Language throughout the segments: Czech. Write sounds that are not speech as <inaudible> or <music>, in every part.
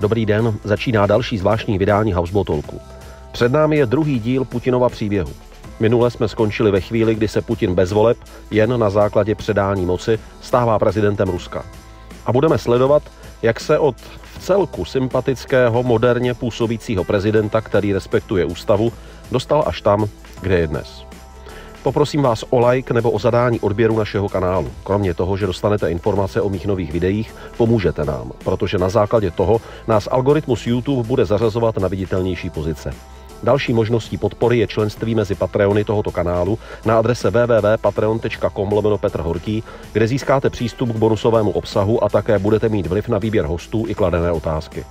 Dobrý den, začíná další zvláštní vydání Housebotolku. Před námi je druhý díl Putinova příběhu. Minule jsme skončili ve chvíli, kdy se Putin bez voleb, jen na základě předání moci, stává prezidentem Ruska. A budeme sledovat, jak se od v celku sympatického, moderně působícího prezidenta, který respektuje ústavu, dostal až tam, kde je dnes. Poprosím vás o like nebo o zadání odběru našeho kanálu. Kromě toho, že dostanete informace o mých nových videích, pomůžete nám, protože na základě toho nás algoritmus YouTube bude zařazovat na viditelnější pozice. Další možností podpory je členství mezi Patreony tohoto kanálu na adrese www.patreon.com Petr Horký, kde získáte přístup k bonusovému obsahu a také budete mít vliv na výběr hostů i kladené otázky.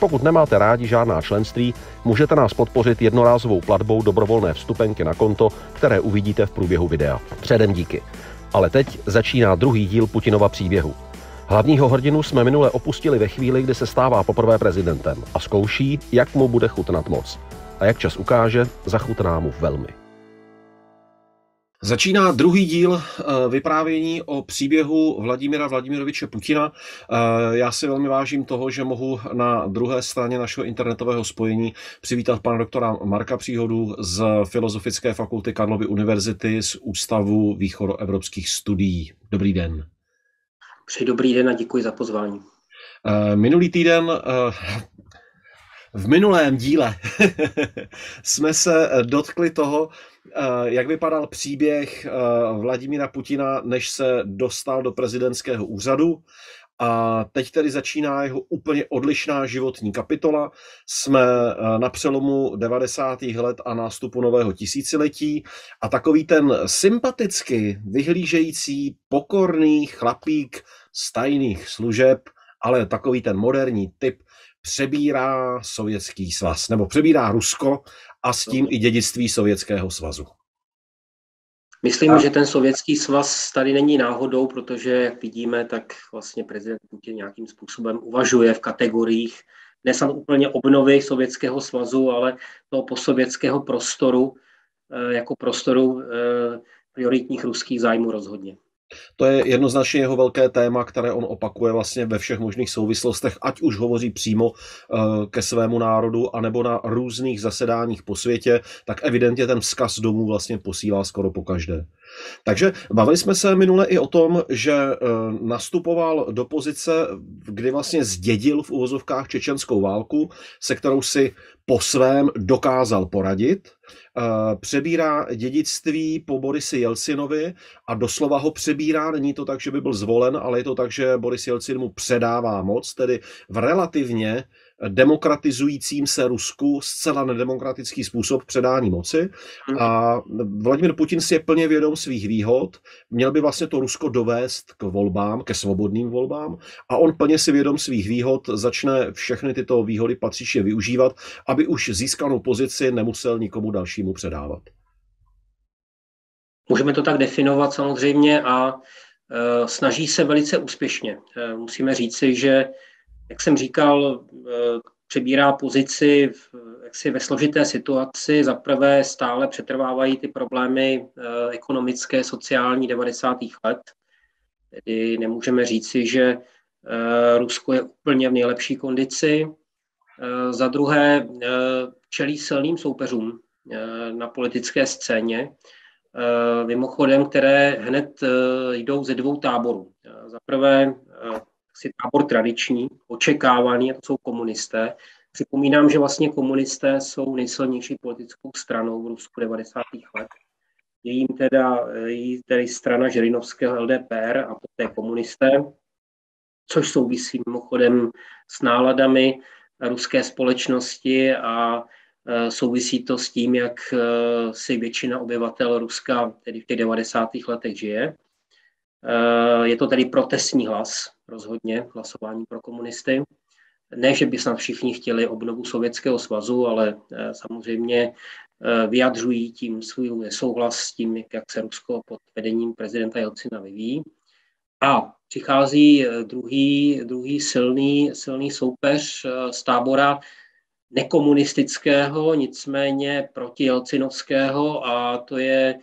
Pokud nemáte rádi žádná členství, můžete nás podpořit jednorázovou platbou dobrovolné vstupenky na konto, které uvidíte v průběhu videa. Předem díky. Ale teď začíná druhý díl Putinova příběhu. Hlavního hrdinu jsme minule opustili ve chvíli, kdy se stává poprvé prezidentem a zkouší, jak mu bude chutnat moc. A jak čas ukáže, zachutná mu velmi. Začíná druhý díl eh, vyprávění o příběhu Vladimira Vladimiroviče Putina. Eh, já si velmi vážím toho, že mohu na druhé straně našeho internetového spojení přivítat pana doktora Marka Příhodu z Filozofické fakulty Karlovy univerzity z Ústavu východoevropských studií. Dobrý den. Přeji dobrý den a děkuji za pozvání. Eh, minulý týden v minulém díle <laughs> jsme se dotkli toho, eh, jak vypadal příběh eh, Vladimíra Putina, než se dostal do prezidentského úřadu. A teď tedy začíná jeho úplně odlišná životní kapitola. Jsme eh, na přelomu 90. let a nástupu nového tisíciletí a takový ten sympaticky vyhlížející, pokorný chlapík z tajných služeb, ale takový ten moderní typ, přebírá Sovětský svaz, nebo přebírá Rusko a s tím i dědictví Sovětského svazu. Myslím, a... že ten sovětský svaz tady není náhodou, protože, jak vidíme, tak vlastně prezident Putin nějakým způsobem uvažuje v kategoriích ne snad úplně obnovy Sovětského svazu, ale toho posovětského prostoru eh, jako prostoru eh, prioritních ruských zájmů rozhodně. To je jednoznačně jeho velké téma, které on opakuje vlastně ve všech možných souvislostech, ať už hovoří přímo eh, ke svému národu, anebo na různých zasedáních po světě, tak evidentně ten vzkaz domů vlastně posílá skoro po každé. Takže bavili jsme se minule i o tom, že eh, nastupoval do pozice, kdy vlastně zdědil v uvozovkách čečenskou válku, se kterou si po svém dokázal poradit, eh, přebírá dědictví po Borisi Jelcinovi a doslova ho přebírá, není to tak, že by byl zvolen, ale je to tak, že Boris Jelcin mu předává moc, tedy v relativně demokratizujícím se Rusku zcela nedemokratický způsob předání moci. Mhm. A Vladimir Putin si je plně vědom svých výhod, měl by vlastně to Rusko dovést k volbám, ke svobodným volbám a on plně si vědom svých výhod začne všechny tyto výhody patřičně využívat, aby už získanou pozici nemusel nikomu dalšímu předávat. Můžeme to tak definovat samozřejmě a e, snaží se velice úspěšně. E, musíme říci, že jak jsem říkal, eh, přebírá pozici v, jaksi ve složité situaci. Za prvé stále přetrvávají ty problémy eh, ekonomické, sociální 90. let. Tedy nemůžeme říci, že eh, Rusko je úplně v nejlepší kondici. Za druhé čelí silným soupeřům na politické scéně, mimochodem, které hned jdou ze dvou táborů. Za prvé si tábor tradiční, očekávaný, to jsou komunisté. Připomínám, že vlastně komunisté jsou nejsilnější politickou stranou v Rusku 90. let. Je jim teda, je tedy strana Žirinovského LDPR a poté komunisté, což souvisí mimochodem s náladami ruské společnosti a e, souvisí to s tím, jak e, si většina obyvatel Ruska tedy v těch 90. letech žije. E, je to tedy protestní hlas, rozhodně hlasování pro komunisty. Ne, že by snad všichni chtěli obnovu Sovětského svazu, ale eh, samozřejmě eh, vyjadřují tím svůj nesouhlas s tím, jak se Rusko pod vedením prezidenta Jelcina vyvíjí. A přichází eh, druhý, druhý silný, silný soupeř z tábora nekomunistického, nicméně proti Jelcinovského a to je Eh,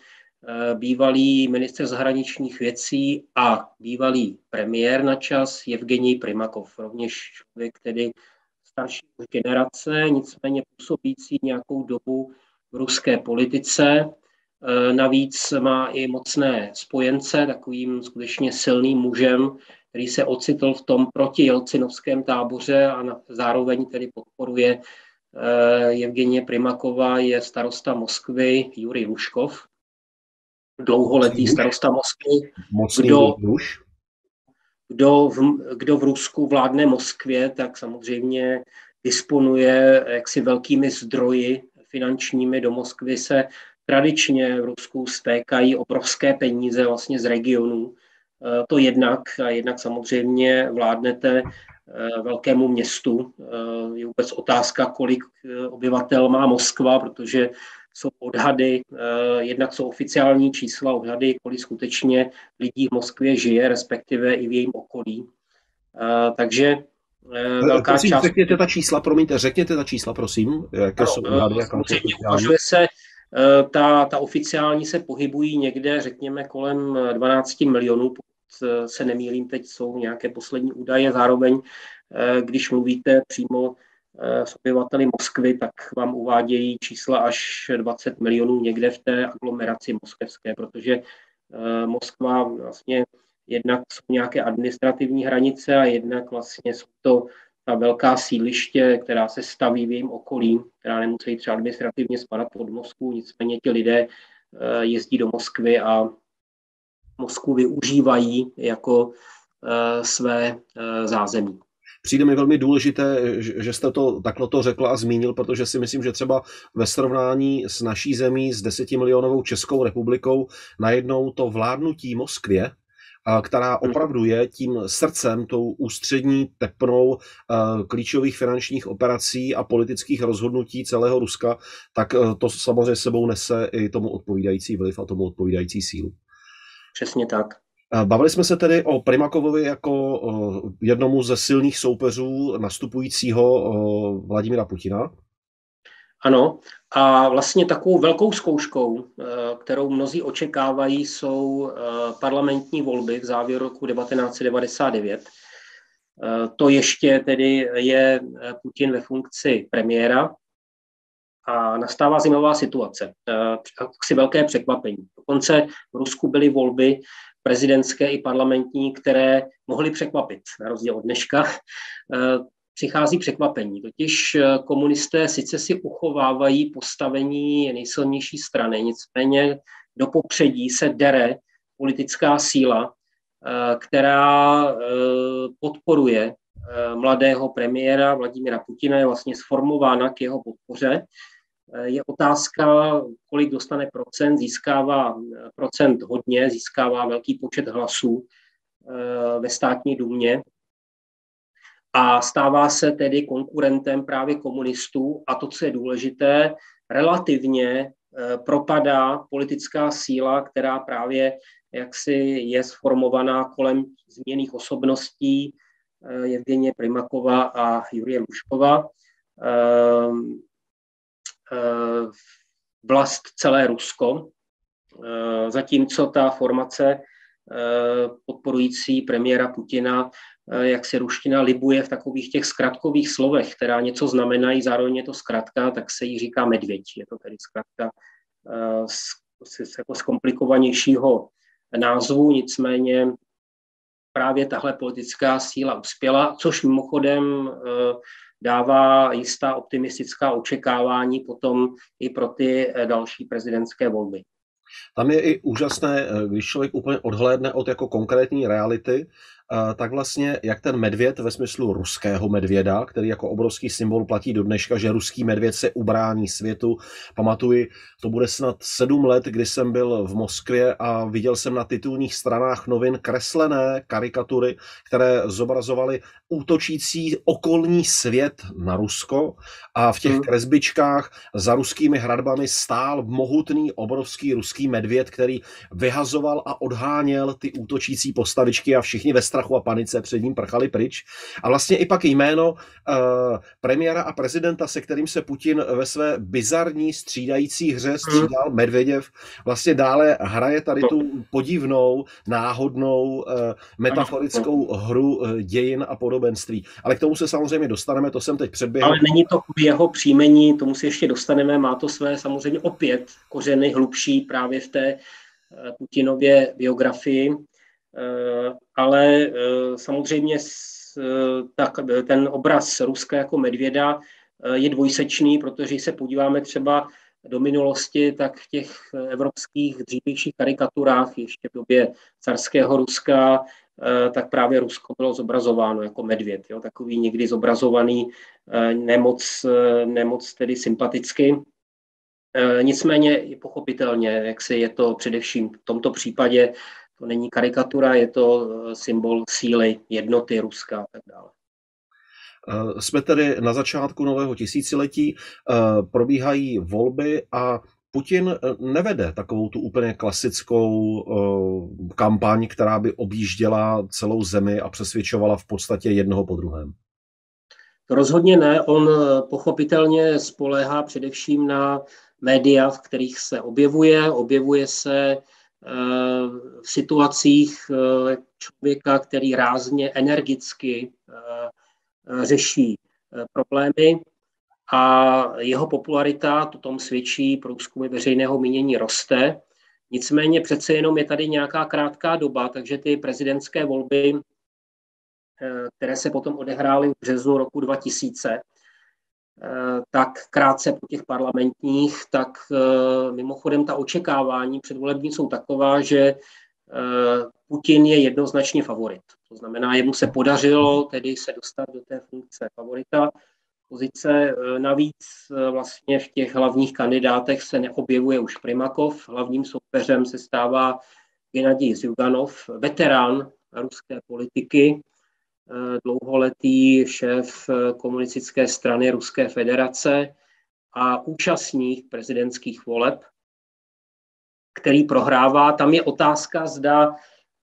bývalý minister zahraničních věcí a bývalý premiér na čas Evgenij Primakov, rovněž člověk, který starší generace, nicméně působící nějakou dobu v ruské politice. Navíc má i mocné spojence, takovým skutečně silným mužem, který se ocitl v tom proti Jelcinovském táboře a zároveň tedy podporuje Evgenie Primaková, je starosta Moskvy Jurij Luškov, dlouholetý starosta Moskvy. Kdo, kdo, v, kdo v Rusku vládne Moskvě, tak samozřejmě disponuje jaksi velkými zdroji finančními. Do Moskvy se tradičně v Rusku stékají obrovské peníze vlastně z regionů. E, to jednak, a jednak samozřejmě vládnete e, velkému městu. E, je vůbec otázka, kolik obyvatel má Moskva, protože jsou odhady, jednak jsou oficiální čísla, odhady, kolik skutečně lidí v Moskvě žije, respektive i v jejím okolí. Takže velká prosím, část... Řekněte ta čísla, promiňte, řekněte ta čísla, prosím. Jaké ano, jsou odhady, samozřejmě uvažuje se, ta, ta oficiální se pohybují někde, řekněme, kolem 12 milionů, pokud se nemýlím, teď jsou nějaké poslední údaje. Zároveň, když mluvíte přímo Eh, s obyvateli Moskvy, tak vám uvádějí čísla až 20 milionů někde v té aglomeraci moskevské, protože eh, Moskva vlastně jednak jsou nějaké administrativní hranice a jednak vlastně jsou to ta velká sídliště, která se staví v jejím okolí, která nemusí třeba administrativně spadat pod Moskvu, nicméně ti lidé eh, jezdí do Moskvy a Moskvu využívají jako své zázemí. Přijde mi velmi důležité, že jste to takhle to řekl a zmínil, protože si myslím, že třeba ve srovnání s naší zemí, s desetimilionovou Českou republikou, najednou to vládnutí Moskvě, která hmm. opravdu je tím srdcem, tou ústřední tepnou klíčových finančních operací a politických rozhodnutí celého Ruska, tak e, to samozřejmě sebou nese i tomu odpovídající vliv a tomu odpovídající sílu. Přesně tak. Bavili jsme se tedy o Primakovovi jako jednomu ze silných soupeřů nastupujícího Vladimira Putina. Ano, a vlastně takovou velkou zkouškou, kterou mnozí očekávají, jsou parlamentní volby v závěru roku 1999. E, to ještě tedy je Putin ve funkci premiéra a nastává zimová situace. Asi velké překvapení. Dokonce v Rusku byly volby prezidentské i parlamentní, které mohly překvapit, na rozdíl od dneška. Eh, přichází překvapení. Totiž eh, komunisté sice si uchovávají postavení nejsilnější strany, nicméně do popředí se dere politická síla, eh, která podporuje mladého premiéra Vladimira Putina, je vlastně sformována k jeho podpoře je otázka, kolik dostane procent, získává eh, procent hodně, získává velký počet hlasů eh, ve státní důmě a stává se tedy konkurentem právě komunistů a to, co je důležité, relativně propadá politická síla, která právě jaksi je sformovaná kolem změných osobností Evgenie Primakova a Jurie Muškova. Eh, vlast celé Rusko, eh, zatímco ta formace eh, podporující premiéra Putina, jak se ruština libuje v takových těch zkratkových slovech, která něco znamenají, zároveň je to zkratka, tak se jí říká medvěď. Je to tedy zkratka z, z, jako z komplikovanějšího názvu, nicméně právě tahle politická síla uspěla, což mimochodem dává jistá optimistická očekávání potom i pro ty eh, další prezidentské volby. Tam je i úžasné, eh, když člověk úplně odhlédne od jako konkrétní reality, tak vlastně jak ten medvěd ve smyslu ruského medvěda, který jako obrovský symbol platí do dneška, že ruský medvěd se ubrání světu. Pamatuji, to bude snad sedm let, kdy jsem byl v Moskvě a viděl jsem na titulních stranách novin kreslené karikatury, které zobrazovaly útočící okolní svět na Rusko a v těch hmm. kresbičkách za ruskými hradbami stál mohutný obrovský ruský medvěd, který vyhazoval a odháněl ty útočící postavičky a všichni ve strachu a panice před ním prchali pryč. A vlastně i pak jméno uh, premiéra a prezidenta, se kterým se Putin ve své bizarní střídající hře hmm. střídal, Medvěděv, vlastně dále hraje tady tu podivnou, náhodnou, uh, metaforickou hru uh, dějin a podobenství. Ale k tomu se samozřejmě dostaneme, to jsem teď předběhl. Ale není to jeho příjmení, tomu se ještě dostaneme, má to své samozřejmě opět kořeny hlubší právě v té Putinově biografii, ale samozřejmě tak ten obraz Ruska jako medvěda je dvojsečný, protože když se podíváme třeba do minulosti, tak v těch evropských dřívějších karikaturách ještě v době carského Ruska, tak právě Rusko bylo zobrazováno jako medvěd, jo, takový někdy zobrazovaný nemoc, nemoc tedy sympaticky. Nicméně pochopitelně, jak se je to především v tomto případě, to není karikatura, je to symbol síly, jednoty Ruska a tak dále. Eh, jsme tedy na začátku nového tisíciletí, eh, probíhají volby a Putin eh, nevede takovou tu úplně klasickou kampaň, která by objížděla celou zemi a přesvědčovala v podstatě jednoho po druhém. Rozhodně ne. On pochopitelně spoléhá především na média, v kterých se objevuje. Objevuje se v situacích člověka, který rázně, energicky Eh, řeší eh, problémy a jeho popularita, to tom svědčí průzkumy veřejného mínění, roste. Nicméně přece jenom je tady nějaká krátká doba, takže ty prezidentské volby, eh, které se potom odehrály v březnu roku 2000, tak krátce po těch parlamentních, tak mimochodem ta očekávání předvolební jsou taková, že Putin je jednoznačně favorit. To znamená, jemu se podařilo tedy se dostat do té funkce favorita pozice. Navíc vlastně v těch hlavních kandidátech se neobjevuje už Primakov. Hlavním soupeřem se stává Gennady Zyuganov, veterán ruské politiky, dlouholetý šéf komunistické strany Ruské federace a účastník prezidentských voleb, který prohrává. Tam je otázka, zda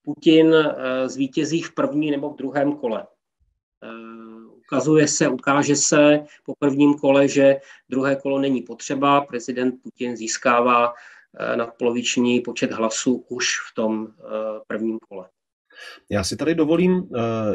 Putin eh, zvítězí v první nebo v druhém kole. Eh, ukazuje se, ukáže se po prvním kole, že druhé kolo není potřeba. Prezident Putin získává eh, nadpoloviční počet hlasů už v tom prvním kole. Já si tady dovolím uh,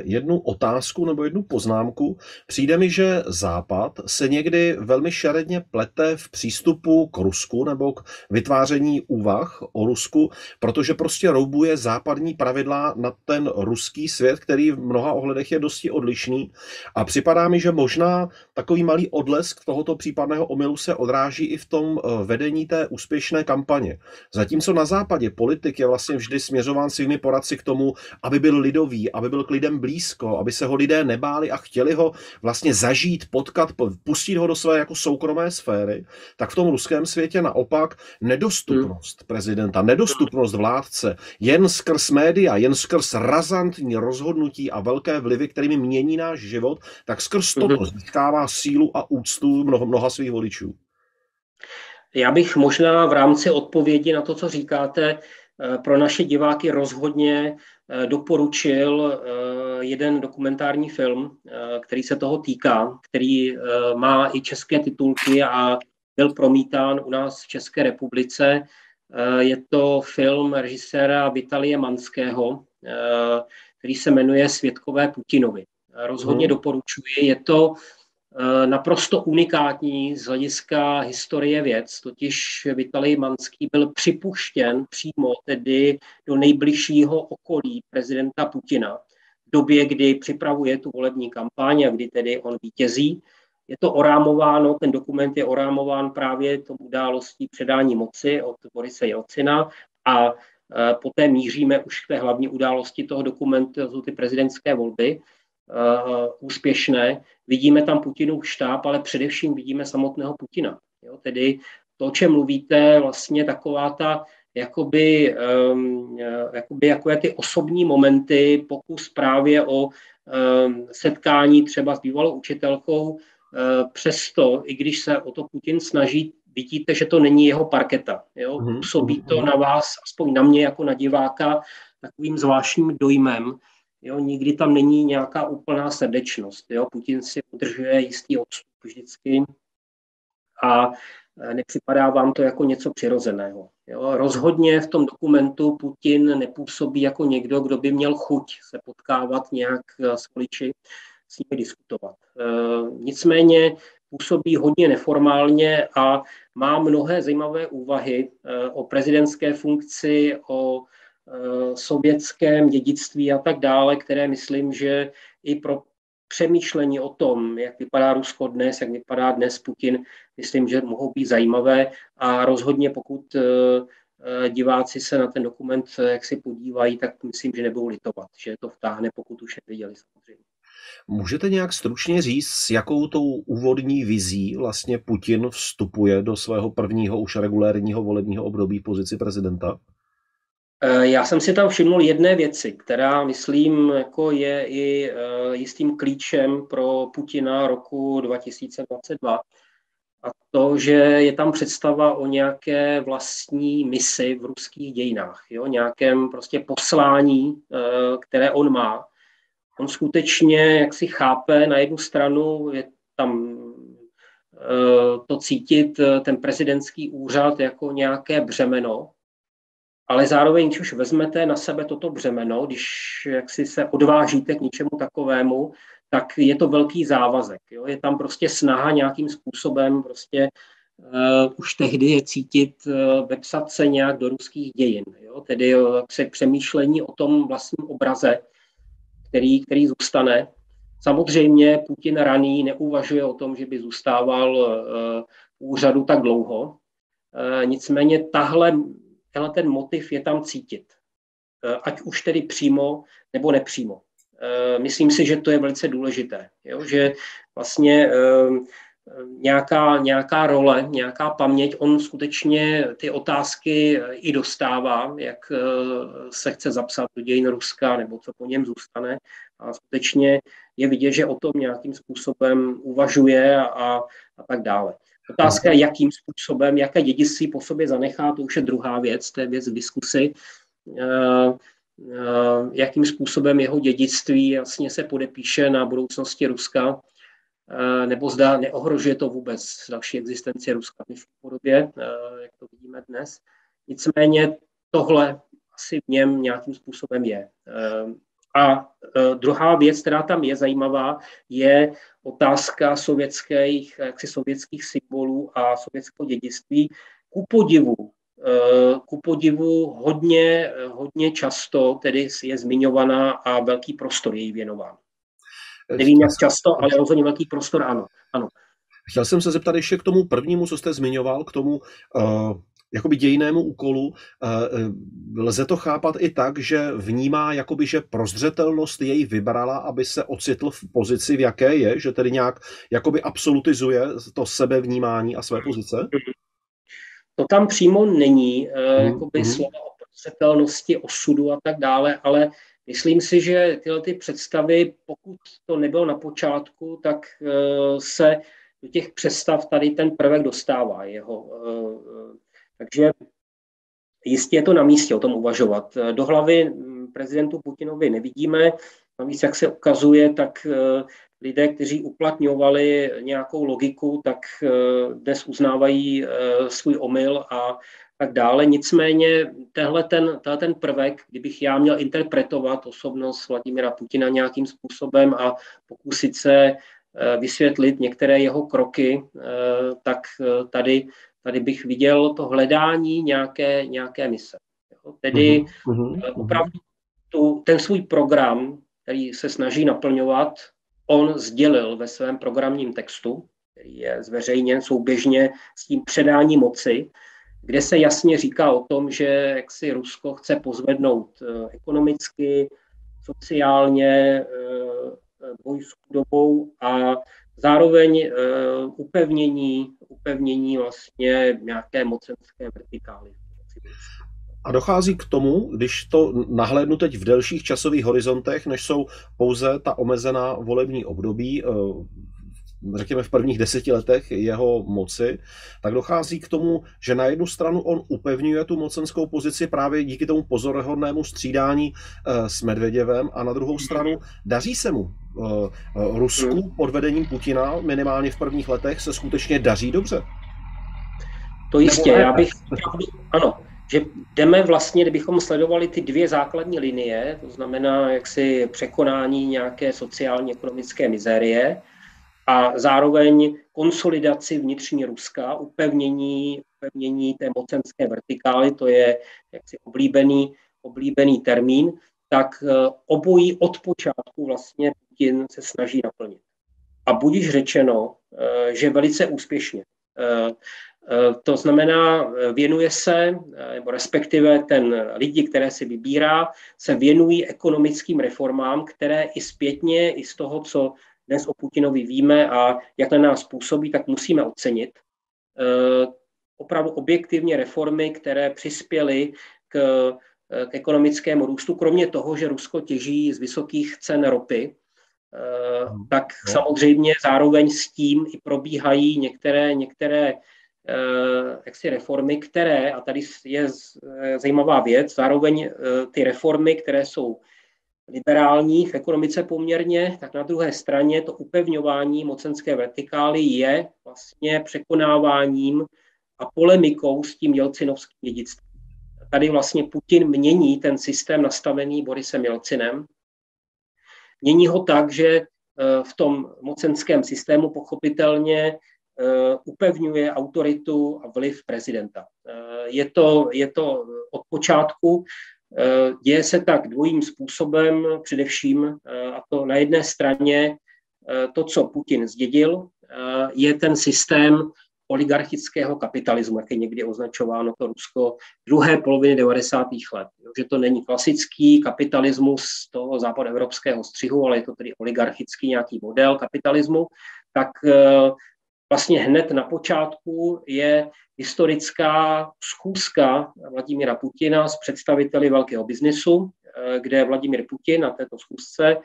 jednu otázku nebo jednu poznámku. Přijde mi, že Západ se někdy velmi šeredně plete v přístupu k Rusku nebo k vytváření úvah o Rusku, protože prostě roubuje západní pravidla na ten ruský svět, který v mnoha ohledech je dosti odlišný. A připadá mi, že možná takový malý odlesk tohoto případného omylu se odráží i v tom uh, vedení té úspěšné kampaně. Zatímco na západě politik je vlastně vždy směřován svými poradci k tomu, aby byl lidový, aby byl k lidem blízko, aby se ho lidé nebáli a chtěli ho vlastně zažít, potkat, pustit ho do své jako soukromé sféry, tak v tom ruském světě naopak nedostupnost prezidenta, nedostupnost vládce, jen skrz média, jen skrz razantní rozhodnutí a velké vlivy, kterými mění náš život, tak skrz toto mhm. získává sílu a úctu mnoho, mnoha svých voličů. Já bych možná v rámci odpovědi na to, co říkáte, eh, pro naše diváky rozhodně doporučil eh, jeden dokumentární film, eh, který se toho týká, který má i české titulky a byl promítán u nás v České republice. Je to film režiséra Vitalie Manského, který se jmenuje Světkové Putinovi. Rozhodně hmm. doporučuji. Je to Eh, naprosto unikátní z hlediska historie věc, totiž Vitalij Manský byl připuštěn přímo tedy do nejbližšího okolí prezidenta Putina v době, kdy připravuje tu volební kampaň a kdy tedy on vítězí. Je to orámováno, ten dokument je orámován právě tou událostí předání moci od Borise Jelcina a eh, poté míříme už k té hlavní události toho dokumentu, to jsou ty prezidentské volby. Uh, úspěšné. Vidíme tam Putinův štáb, ale především vidíme samotného Putina. Jo? Tedy to, o čem mluvíte, vlastně taková ta jakoby, um, jakoby jako ty osobní momenty, pokus právě o um, setkání třeba s bývalou učitelkou, uh, přesto, i když se o to Putin snaží, vidíte, že to není jeho parketa. Jo? Působí to na vás, aspoň na mě jako na diváka, takovým zvláštním dojmem, Jo, nikdy tam není nějaká úplná srdečnost. Jo. Putin si udržuje jistý odstup vždycky a e, nepřipadá vám to jako něco přirozeného. Jo. Rozhodně v tom dokumentu Putin nepůsobí jako někdo, kdo by měl chuť se potkávat nějak e, s voliči, s nimi diskutovat. E, nicméně působí hodně neformálně a má mnohé zajímavé úvahy e, o prezidentské funkci, o sovětském dědictví a tak dále, které myslím, že i pro přemýšlení o tom, jak vypadá Rusko dnes, jak vypadá dnes Putin, myslím, že mohou být zajímavé a rozhodně pokud e, diváci se na ten dokument jak si podívají, tak myslím, že nebudou litovat, že to vtáhne, pokud už neviděli samozřejmě. Můžete nějak stručně říct, s jakou tou úvodní vizí vlastně Putin vstupuje do svého prvního už regulérního volebního období v pozici prezidenta? Eh, já jsem si tam všiml jedné věci, která, myslím, jako je i eh, jistým klíčem pro Putina roku 2022. A to, že je tam představa o nějaké vlastní misi v ruských dějinách, jo? nějakém prostě poslání, eh, které on má on skutečně, jak si chápe, na jednu stranu je tam to cítit ten prezidentský úřad jako nějaké břemeno, ale zároveň, když už vezmete na sebe toto břemeno, když jak si se odvážíte k něčemu takovému, tak je to velký závazek. Jo? Je tam prostě snaha nějakým způsobem prostě uh, už tehdy je cítit, uh, vepsat se nějak do ruských dějin. Jo? Tedy uh, se přemýšlení o tom vlastním obraze, který, který zůstane. Samozřejmě Putin raný neuvažuje o tom, že by zůstával uh, úřadu tak dlouho. Uh, nicméně tahle, tenhle ten motiv je tam cítit. Uh, ať už tedy přímo nebo nepřímo. Myslím si, že to je velice důležité, jo? že vlastně nějaká, nějaká role, nějaká paměť, on skutečně ty otázky i dostává, jak eh, se chce zapsat do dějin Ruska nebo co po něm zůstane. A skutečně je vidět, že o tom nějakým způsobem uvažuje a, a tak dále. Otázka jakým způsobem, jaké dědictví po sobě zanechá, to už je druhá věc, to je věc v diskusi. Uh, jakým způsobem jeho dědictví jasně se podepíše na budoucnosti Ruska Eh, nebo zda neohrožuje to vůbec další existenci Ruska v podobě, eh, jak to vidíme dnes. Nicméně tohle asi v něm nějakým způsobem je. A druhá věc, která tam je zajímavá, je otázka sovětských, jaksi sovětských symbolů a sovětského dědictví. Ku podivu, ku podivu hodně, hodně často tedy je zmiňovaná a velký prostor je jí věnován. Nevím, jak často, ale rozhodně velký prostor ano. ano. Chtěl jsem se zeptat ještě k tomu prvnímu, co jste zmiňoval, k tomu uh, jakoby dějinému úkolu. Uh, lze to chápat i tak, že vnímá, jakoby, že prozřetelnost jej vybrala, aby se ocitl v pozici, v jaké je, že tedy nějak jakoby absolutizuje to sebevnímání a své pozice? To tam přímo není, uh, jakoby mm-hmm. slova o prozřetelnosti, osudu a tak dále, ale Myslím si, že tyhle ty představy, pokud to nebylo na počátku, tak eh, se do těch představ tady ten prvek dostává jeho. Eh, takže jistě je to na místě o tom uvažovat. Do hlavy hm, prezidentu Putinovi nevidíme, navíc jak se ukazuje, tak eh, lidé, kteří uplatňovali nějakou logiku, tak dnes uznávají svůj omyl a tak dále. Nicméně tehle ten, tehle ten prvek, kdybych já měl interpretovat osobnost Vladimira Putina nějakým způsobem a pokusit se eh, vysvětlit některé jeho kroky, eh, tak eh, tady, tady bych viděl to hledání nějaké, nějaké mise. Tedy uh-huh. opravdu tu, ten svůj program, který se snaží naplňovat, on sdělil ve svém programním textu, který je zveřejněn souběžně s tím předáním moci, kde se jasně říká o tom, že jak si Rusko chce pozvednout eh, ekonomicky, sociálně, eh, boj s chudobou a zároveň eh, upevnění, upevnění vlastně nějaké mocenské vertikály. A dochází k tomu, když to nahlédnu teď v delších časových horizontech, než jsou pouze ta omezená volební období, řekněme v prvních deseti letech jeho moci, tak dochází k tomu, že na jednu stranu on upevňuje tu mocenskou pozici právě díky tomu pozorhodnému střídání s Medvěděvem a na druhou stranu daří se mu. Rusku hmm. pod vedením Putina minimálně v prvních letech se skutečně daří dobře. To jistě, já bych ano, že jdeme vlastně, kdybychom sledovali ty dvě základní linie, to znamená jaksi překonání nějaké sociálně ekonomické mizérie a zároveň konsolidaci vnitřní Ruska, upevnění, upevnění té mocenské vertikály, to je jaksi oblíbený, oblíbený termín, tak eh, obojí od počátku vlastně Putin se snaží naplnit. A budíš řečeno, eh, že velice úspěšně. Eh, to znamená, věnuje se, nebo respektive ten lidi, které si vybírá, se věnují ekonomickým reformám, které i zpětně, i z toho, co dnes o Putinovi víme a jak na nás působí, tak musíme ocenit. Opravdu objektivně reformy, které přispěly k, k ekonomickému růstu, kromě toho, že Rusko těží z vysokých cen ropy, tak no. samozřejmě zároveň s tím i probíhají některé, některé Eh, jaksi reformy, které, a tady je eh, zajímavá věc, zároveň eh, ty reformy, které jsou liberální v ekonomice poměrně, tak na druhé straně to upevňování mocenské vertikály je vlastně překonáváním a polemikou s tím jelcinovským dědictvím. Tady vlastně Putin mění ten systém nastavený Borisem Jelcinem. Mění ho tak, že v tom mocenském systému pochopitelně Eh, upevňuje autoritu a vliv prezidenta. Eh, je to, je to od počátku, eh, děje se tak dvojím způsobem, především, a to na jedné straně to, co Putin zdědil, je ten systém oligarchického kapitalismu, jak je někdy označováno to Rusko druhé poloviny 90. let. Že to není klasický kapitalismus toho západoevropského střihu, ale je to tedy oligarchický nějaký model kapitalismu, tak vlastně hned na počátku je historická schůzka Vladimíra Putina s představiteli velkého biznesu, eh, kde Vladimír Putin na této schůzce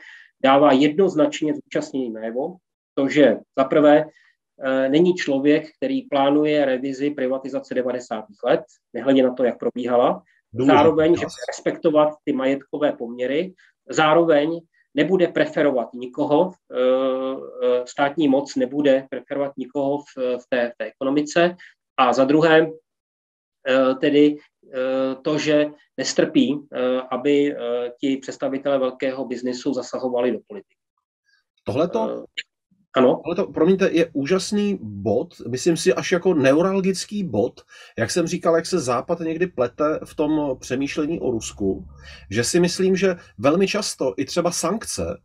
dává jednoznačně zúčastnění najevo, to, že za prvé eh, není člověk, který plánuje revizi privatizace 90. let, nehledě na to, jak probíhala, zároveň, že respektovat ty majetkové poměry, zároveň nebude preferovat nikoho, eh, eh, státní moc nebude preferovat nikoho v, v, té, v té ekonomice a za druhé eh, tedy to, že nestrpí, aby ti představitelé velkého biznisu zasahovali do politiky. Tohle to ano. Ale to, promiňte, je úžasný bod, myslím si až jako neuralgický bod, jak jsem říkal, jak se Západ někdy plete v tom přemýšlení o Rusku, že si myslím, že velmi často i třeba sankce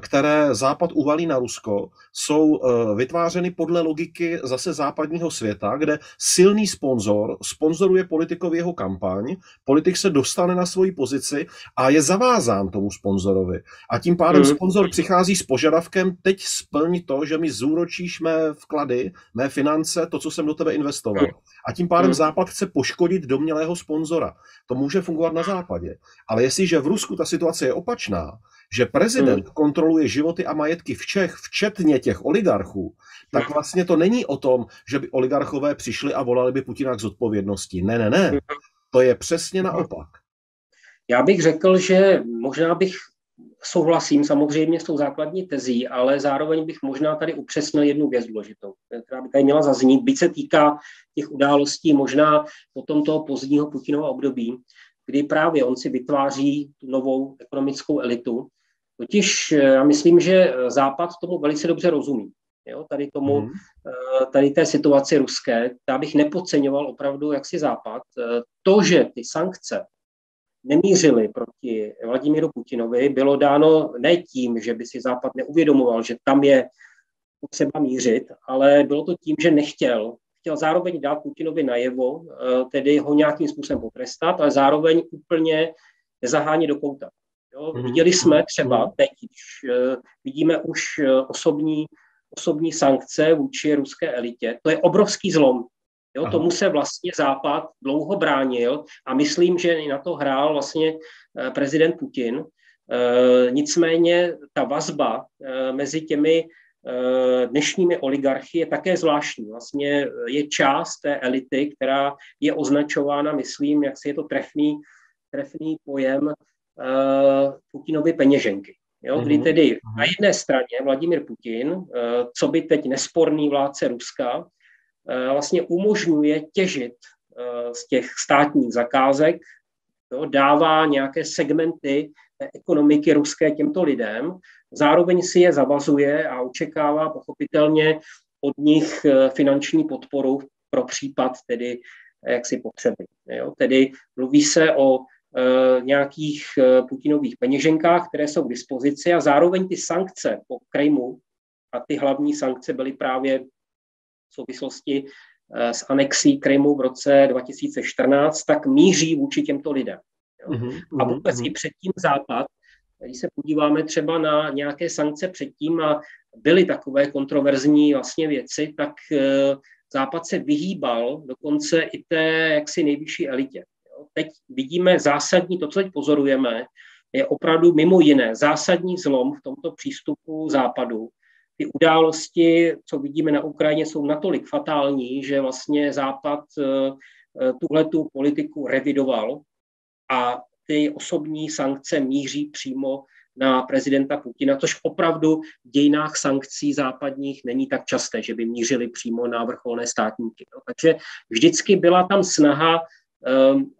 které Západ uvalí na Rusko, jsou eh, vytvářeny podle logiky zase západního světa, kde silný sponzor sponzoruje politikovi jeho kampaň, politik se dostane na svoji pozici a je zavázán tomu sponzorovi. A tím pádem mm. sponzor přichází s požadavkem, teď splň to, že mi zúročíš mé vklady, mé finance, to, co jsem do tebe investoval. A tím pádem mm. Západ chce poškodit domělého sponzora. To může fungovat na západě. Ale jestliže v Rusku ta situace je opačná, že prezident hmm. kontroluje životy a majetky všech, včetně těch oligarchů, tak hmm. vlastně to není o tom, že by oligarchové přišli a volali by Putina k zodpovědnosti. Ne, ne, ne. Hmm. To je přesně hmm. naopak. Já bych řekl, že možná bych souhlasím samozřejmě s tou základní tezí, ale zároveň bych možná tady upřesnil jednu věc důležitou, která by tady měla zaznít, byť se týká těch událostí možná potom toho pozdního Putinova období, kdy právě on si vytváří tu novou ekonomickou elitu, Totiž eh, já myslím, že Západ tomu velice dobře rozumí. Jo, tady tomu, mm. tady té situaci ruské, já bych nepodceňoval opravdu jaksi Západ. Eh, to, že ty sankce nemířily proti Vladimíru Putinovi, bylo dáno ne tím, že by si Západ neuvědomoval, že tam je potřeba mířit, ale bylo to tím, že nechtěl. Chtěl zároveň dát Putinovi najevo, tedy ho nějakým způsobem potrestat, ale zároveň úplně nezahánět do kouta. Jo, mhm. viděli jsme třeba teď, když uh, vidíme už uh, osobní, osobní sankce vůči ruské elitě, to je obrovský zlom. Jo, Aha. tomu se vlastně Západ dlouho bránil a myslím, že i na to hrál vlastně uh, prezident Putin. Nicméně ta vazba mezi těmi dnešními oligarchy je také zvláštní. Vlastně je část té elity, která je označována, myslím, jak si je to trefný, trefný pojem Putinovy peněženky. Jo, kdy mhm. tedy na jedné straně Vladimír Putin, co by teď nesporný vládce Ruska, vlastně umožňuje těžit z těch státních zakázek, jo, dává nějaké segmenty ekonomiky ruské těmto lidem, zároveň si je zavazuje a očekává pochopitelně od nich eh, finanční podporu pro případ tedy eh, jaksi potřeby. Jo. Tedy mluví se o nějakých e, Putinových peněženkách, které jsou k dispozici a zároveň ty sankce po Krymu a ty hlavní sankce byly právě v souvislosti e, s anexí Krymu v roce 2014, tak míří vůči těmto lidem. Mm-hmm, a vůbec mm-hmm. i předtím Západ, když se podíváme třeba na nějaké sankce předtím a byly takové kontroverzní vlastně věci, tak eh, Západ se vyhýbal dokonce i té jaksi nejvyšší elitě. Teď vidíme zásadní, to, co teď pozorujeme, je opravdu mimo jiné zásadní zlom v tomto přístupu Západu. Ty události, co vidíme na Ukrajině, jsou natolik fatální, že vlastně Západ eh, eh, tuhle tu politiku revidoval a ty osobní sankce míří přímo na prezidenta Putina, což opravdu v dějinách sankcí západních není tak časté, že by mířili přímo na vrcholné státníky. No, takže vždycky byla tam snaha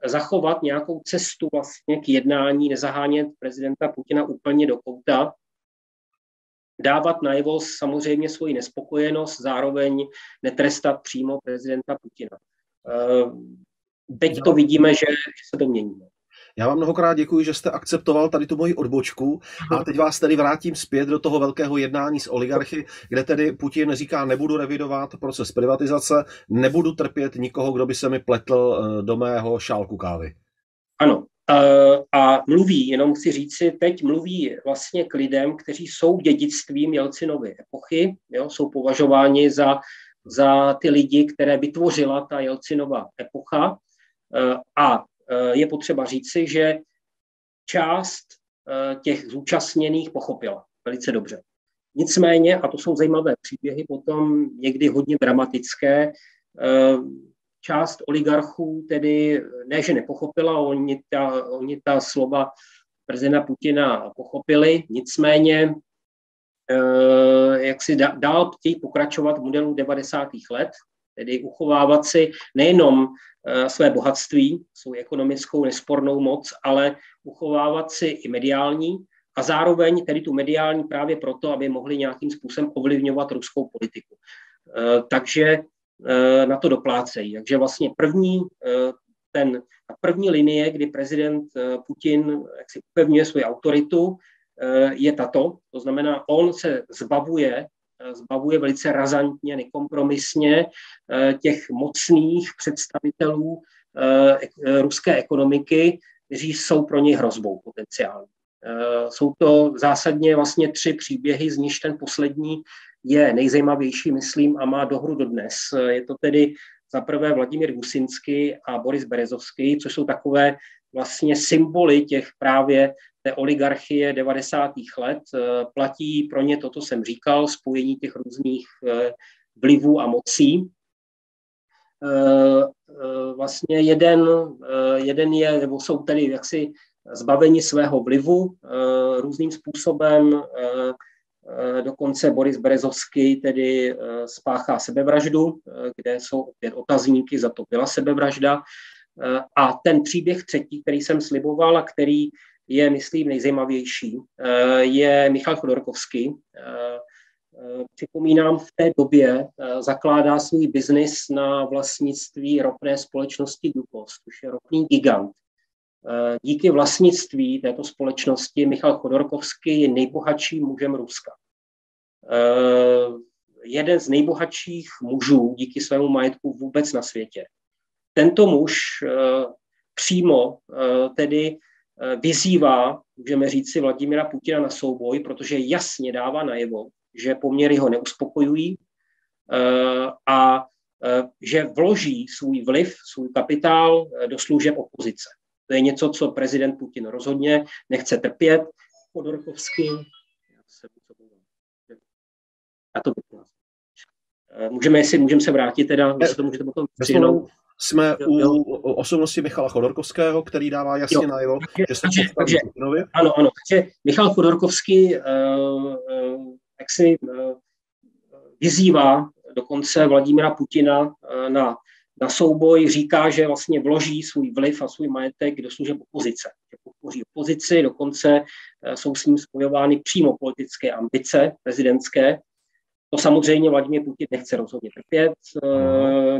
zachovat nějakou cestu vlastně k jednání, nezahánět prezidenta Putina úplně do kouta, dávat najevo samozřejmě svoji nespokojenost, zároveň netrestat přímo prezidenta Putina. Um, teď to vidíme, že se to mění. Já vám mnohokrát děkuji, že jste akceptoval tady tu moji odbočku. A teď vás tedy vrátím zpět do toho velkého jednání s oligarchy, kde tedy Putin říká, nebudu revidovat proces privatizace, nebudu trpět nikoho, kdo by se mi pletl eh, do mého šálku kávy. Ano, a mluví, jenom chci říct si, teď mluví vlastně k lidem, kteří jsou dědictvím Jelcinovy epochy, jo, jsou považováni za, za ty lidi, které vytvořila ta Jelcinova epocha. Eh, a Eh, je potřeba říci, že část eh, těch zúčastněných pochopila velice dobře. Nicméně, a to jsou zajímavé příběhy, potom někdy hodně dramatické, eh, část oligarchů tedy ne, že nepochopila, oni ta, oni ta slova prezidenta Putina pochopili, nicméně jak si dál chtějí pokračovat v modelu 90. let, tedy uchovávat si nejenom eh, své bohatství, svou ekonomickou nespornou moc, ale uchovávat si i mediální a zároveň tedy tu mediální právě proto, aby mohli nějakým způsobem ovlivňovat ruskou politiku. Eh, takže eh, na to doplácejí. Takže vlastně první, ten, ta první linie, kdy prezident Putin jak si upevňuje svoji autoritu, je tato. To znamená, on se zbavuje zbavuje velice razantně, nekompromisně eh, těch mocných představitelů eh, ruské ekonomiky, kteří jsou pro ně hrozbou potenciální. Eh, jsou to zásadně vlastně tři příběhy, z nich ten poslední je nejzajímavější, myslím, a má dohru dodnes. Je to tedy za prvé Vladimír Gusinsky a Boris Berezovský, což jsou takové vlastně symboly těch právě té oligarchie 90. let. Eh, platí pro ně to, co jsem říkal, spojení těch různých eh, vlivů a mocí. Eh, vlastně jeden, jeden je, nebo jsou tedy jaksi zbaveni svého vlivu různým způsobem. Dokonce Boris Berezovský tedy spáchá sebevraždu, kde jsou opět otazníky, za to byla sebevražda. A ten příběh třetí, který jsem sliboval a který je, myslím, nejzajímavější, eh, je Michal Chodorkovský. Eh, eh, připomínám, v té době zakládá svůj biznis na vlastnictví ropné společnosti Dukos, což je ropný gigant. Díky vlastnictví této společnosti Michal Chodorkovský je nejbohatším mužem Ruska. Jeden z nejbohatších mužů díky svému majetku vůbec na světě. Tento muž přímo tedy vyzývá, můžeme říct si, Vladimira Putina na souboj, protože jasně dává najevo, že poměry ho neuspokojují eh, a eh, že vloží svůj vliv, svůj kapitál do služeb opozice. To je něco, co prezident Putin rozhodně nechce trpět. Podorkovský, Já to Můžeme, si, můžeme se vrátit teda, se to můžete potom jsme u osobnosti Michala Chodorkovského, který dává jasně najevo, že se takže, takže, Ano, ano. Takže Michal Chodorkovský uh, uh, jak si uh, vyzývá dokonce Vladimira Putina uh, na, na souboj, říká, že vlastně vloží svůj vliv a svůj majetek do služeb opozice. Že podpoří opozici, dokonce uh, jsou s ním spojovány přímo politické ambice prezidentské, to samozřejmě Vladimír Putin nechce rozhodně trpět. Uh,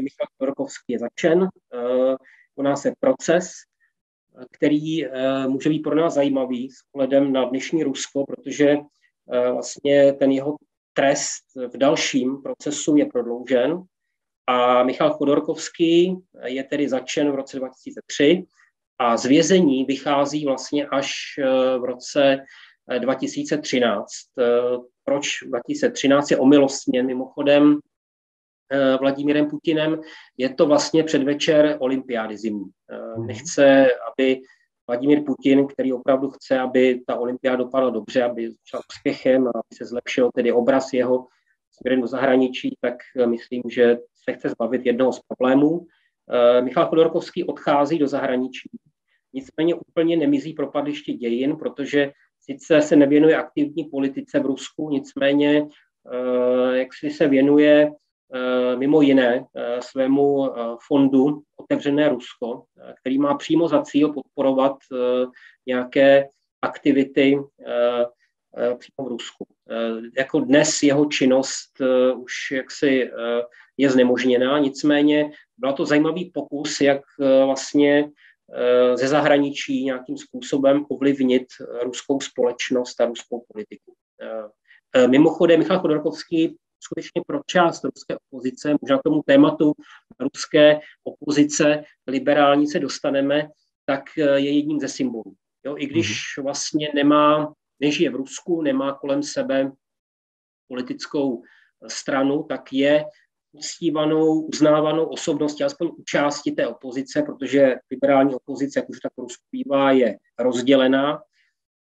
Michal Korokovský je začen. U nás je proces, který uh, může být pro nás zajímavý s ohledem na dnešní Rusko, protože vlastně ten jeho trest v dalším procesu je prodloužen. A Michal Chodorkovský je tedy začen v roce 2003 a z vězení vychází vlastně až v roce 2013. Proč 2013 je omilostně mimochodem eh, Vladimírem Putinem, je to vlastně předvečer olympiády zimní. Eh, mhm. Nechce, aby Vladimír Putin, který opravdu chce, aby ta olympiáda dopadla dobře, aby začal úspěchem a aby se zlepšil tedy obraz jeho směrem do zahraničí, tak eh, myslím, že se chce zbavit jednoho z problémů. Michal Chodorkovský odchází do zahraničí, nicméně úplně nemizí propadliště dějin, protože sice se nevěnuje aktivní politice v Rusku, nicméně eh, jak si se věnuje eh, mimo jiné eh, svému fondu Otevřené Rusko, který má přímo za cíl podporovat nějaké aktivity přímo v Rusku. Jako dnes jeho činnost už jaksi je znemožněná, nicméně byl to zajímavý pokus, jak vlastně ze zahraničí nějakým způsobem ovlivnit ruskou společnost a ruskou politiku. Eh, eh, mimochodem, Michal Chodorkovský skutečně pro část ruské opozice, možná k tomu tématu ruské opozice liberální se dostaneme, tak je jedním ze symbolů. Jo, I když mhm. vlastně nemá, nežije v Rusku, nemá kolem sebe politickou stranu, tak je uctívanou, uznávanou osobností, alespoň u části té opozice, protože liberální opozice, jak už tak Rusku bývá, je rozdělená.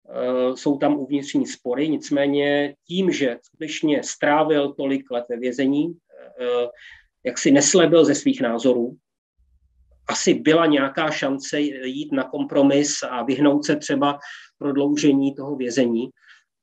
Eh, jsou tam uvnitřní spory, nicméně tím, že skutečně strávil tolik let ve vězení, eh, jak si neslebil ze svých názorů, asi byla nějaká šance jít na kompromis a vyhnout se třeba prodloužení toho vězení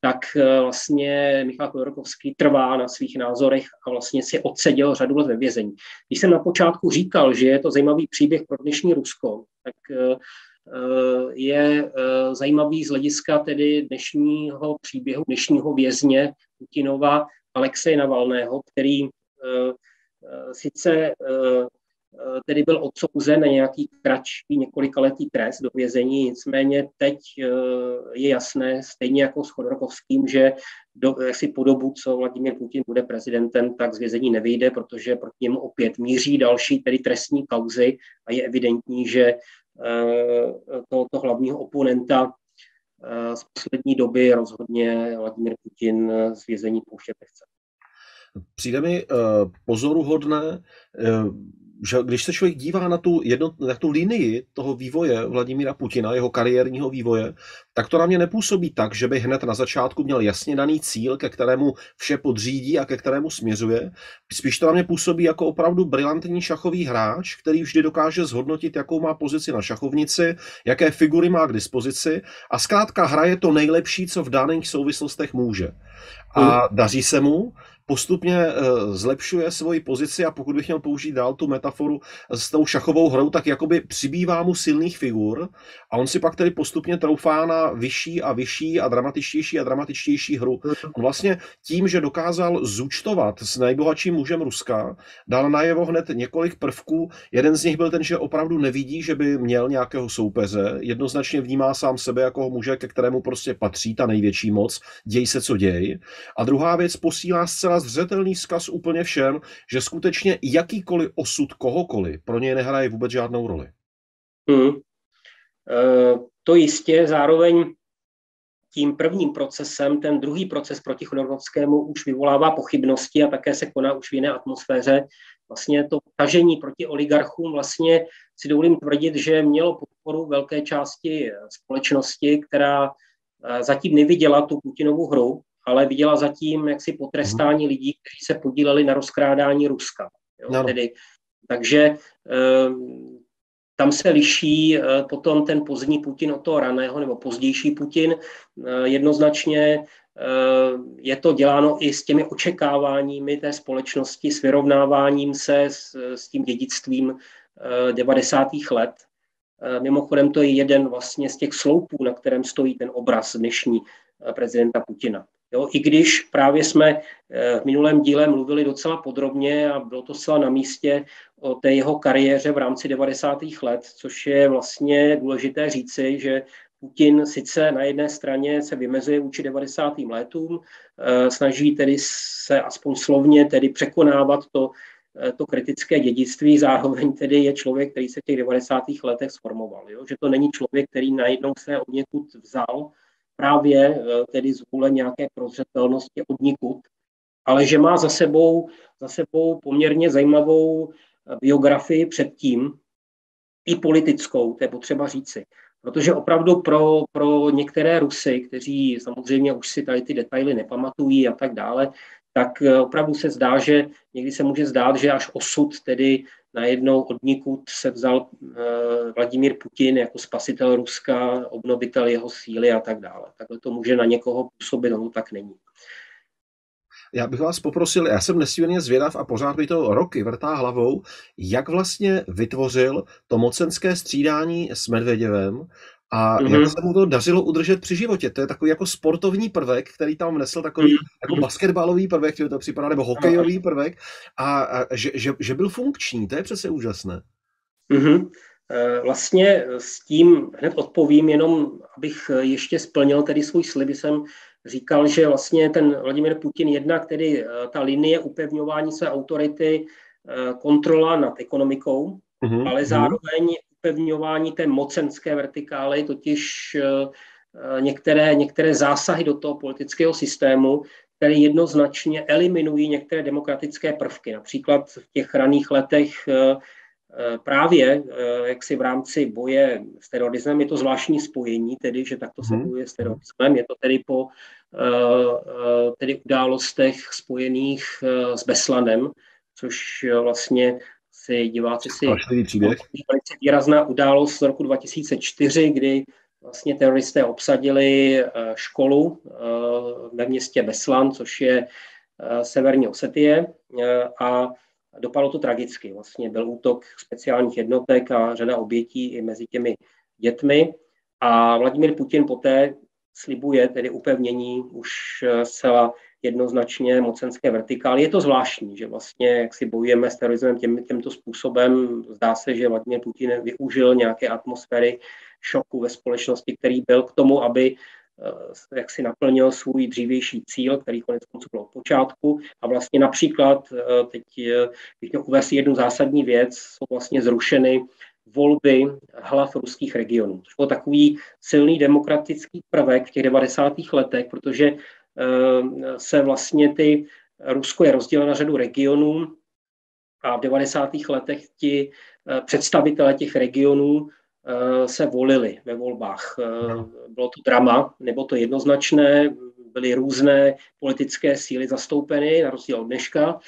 tak eh, vlastně Michal Khodorkovský trvá na svých názorech a vlastně si odseděl řadu let ve vězení. Když jsem na počátku říkal, že je to zajímavý příběh pro dnešní Rusko, tak eh, eh, je zajímavý z hlediska tedy dnešního příběhu, dnešního vězně Putinova Alexeje Navalného, který sice tedy byl odsouzen na nějaký kratší několikaletý trest do vězení, nicméně teď eh, je jasné, stejně jako s Chodorkovským, že do, si po dobu, co Vladimír Putin bude prezidentem, tak z vězení nevyjde, protože proti němu opět míří další tedy trestní kauzy a je evidentní, že eh, tohoto hlavního oponenta z poslední doby rozhodně Vladimír Putin z vězení pouštět nechce. Přijde mi uh, pozoruhodné, uh, že když se člověk dívá na tu, jedno, na tu linii toho vývoje Vladimíra Putina, jeho kariérního vývoje, tak to na mě nepůsobí tak, že by hned na začátku měl jasně daný cíl, ke kterému vše podřídí a ke kterému směřuje. Spíš to na mě působí jako opravdu brilantní šachový hráč, který vždy dokáže zhodnotit, jakou má pozici na šachovnici, jaké figury má k dispozici a zkrátka hraje to nejlepší, co v daných souvislostech může. A daří se mu, postupně eh, zlepšuje svoji pozici a pokud bych měl použít dál tu metaforu s tou šachovou hrou, tak jakoby přibývá mu silných figur a on si pak tedy postupně troufá na vyšší a vyšší a dramatičtější a dramatičtější hru. On vlastně tím, že dokázal zúčtovat s nejbohatším mužem Ruska, dal najevo hned několik prvků. Jeden z nich byl ten, že opravdu nevidí, že by měl nějakého soupeře, jednoznačně vnímá sám sebe jako muže, ke kterému prostě patří ta největší moc, děj se, co děj. A druhá věc posílá zcela zřetelný vzkaz úplně všem, že skutečně jakýkoliv osud kohokoliv pro něj nehraje vůbec žádnou roli. Hmm. E, to jistě, zároveň tím prvním procesem, ten druhý proces proti Chodorkovskému už vyvolává pochybnosti a také se koná už v jiné atmosféře. Vlastně to tažení proti oligarchům vlastně si dovolím tvrdit, že mělo podporu velké části společnosti, která e, zatím neviděla tu Putinovu hru ale viděla zatím jaksi potrestání lidí, kteří se podíleli na rozkrádání Ruska. Jo? No. Tedy, takže tam se liší potom ten pozdní Putin od toho raného nebo pozdější Putin. Jednoznačně je to děláno i s těmi očekáváními té společnosti, s vyrovnáváním se s, s tím dědictvím 90. let. Mimochodem to je jeden vlastně z těch sloupů, na kterém stojí ten obraz dnešní prezidenta Putina. Jo, I když právě jsme eh, v minulém díle mluvili docela podrobně a bylo to zcela na místě o té jeho kariéře v rámci 90. let, což je vlastně důležité říci, že Putin sice na jedné straně se vymezuje vůči 90. letům, eh, snaží tedy se aspoň slovně tedy překonávat to, eh, to kritické dědictví, zároveň tedy je člověk, který se v těch 90. letech sformoval. Jo? Že to není člověk, který najednou se od někud vzal právě eh, tedy z vůle nějaké prozřetelnosti odnikud, ale že má za sebou, za sebou poměrně zajímavou eh, biografii předtím, i politickou, to je potřeba říci. Protože opravdu pro, pro některé Rusy, kteří samozřejmě už si tady ty detaily nepamatují a tak dále, tak eh, opravdu se zdá, že někdy se může zdát, že až osud tedy najednou od nikud se vzal eh, Vladimír Putin jako spasitel Ruska, obnovitel jeho síly a tak dále. Takhle to může na někoho působit, no tak není. Já bych vás poprosil, já jsem nesmírně zvědav a pořád mi to roky vrtá hlavou, jak vlastně vytvořil to mocenské střídání s Medvěděvem a mm-hmm. jak mhm. se mu to dařilo udržet při životě. To je takový jako sportovní prvek, který tam vnesl takový mm-hmm. jako basketbalový prvek, to připadá, nebo hokejový prvek, a, a že, že, že byl funkční, to je přece úžasné. Mm-hmm. Vlastně s tím hned odpovím, jenom abych ještě splnil tedy svůj slib, jsem říkal, že vlastně ten Vladimir Putin jednak tedy eh, ta linie upevňování své autority, eh, kontrola nad ekonomikou, mm-hmm. ale zároveň upevňování té mocenské vertikály, totiž eh, některé, některé zásahy do toho politického systému, které jednoznačně eliminují některé demokratické prvky. Například v těch raných letech eh, eh, právě jak si v rámci boje s terorismem je to zvláštní spojení, tedy, že takto se mhm. bojuje s terorismem. Je to tedy po tedy událostech spojených s Beslanem, což vlastně si diváci si velice výrazná událost z roku 2004, kdy vlastně teroristé obsadili eh, školu eh, ve městě Beslan, což je eh, severní Osetie a dopadlo to tragicky. Vlastně byl útok speciálních jednotek a řada obětí i mezi těmi dětmi. A Vladimír Putin poté slibuje tedy upevnění už zcela jednoznačně mocenské vertikály. Je to zvláštní, že vlastně jak si bojujeme s terorismem těm, těmto způsobem. Zdá se, že Vladimír Putin využil nějaké atmosféry šoku ve společnosti, který byl k tomu, aby eh, jak si naplnil svůj dřívější cíl, který konec konců byl od počátku. A vlastně například, eh, teď eh, bych měl uvést jednu zásadní věc, jsou vlastně zrušeny volby hlav ruských regionů. To byl takový silný demokratický prvek v těch 90. letech, protože se vlastně ty, Rusko je rozděleno na řadu regionů a v 90. letech ti eh, představitelé těch regionů eh, se volili ve volbách. Bylo to drama, nebo to jednoznačné, byly různé politické síly zastoupeny, na rozdíl od dneška,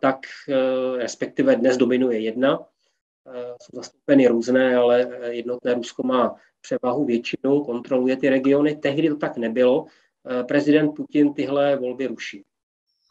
tak respektive dnes dominuje jedna. Jsou zastoupeny různé, ale jednotné Rusko má převahu většinu, kontroluje ty regiony. Tehdy to tak nebylo. Eh, prezident Putin tyhle volby ruší.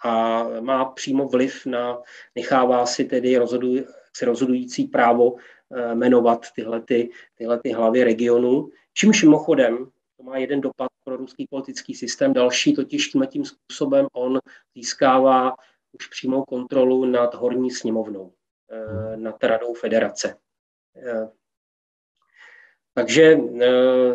A má přímo vliv na, nechává si tedy rozhoduj, rozhodující právo eh, jmenovat tyhle, ty, tyhle ty hlavy regionu, čímž mimochodem to má jeden dopad pro ruský politický systém, další totiž tím tím způsobem on získává už přímou kontrolu nad horní sněmovnou, eh, nad radou federace. Takže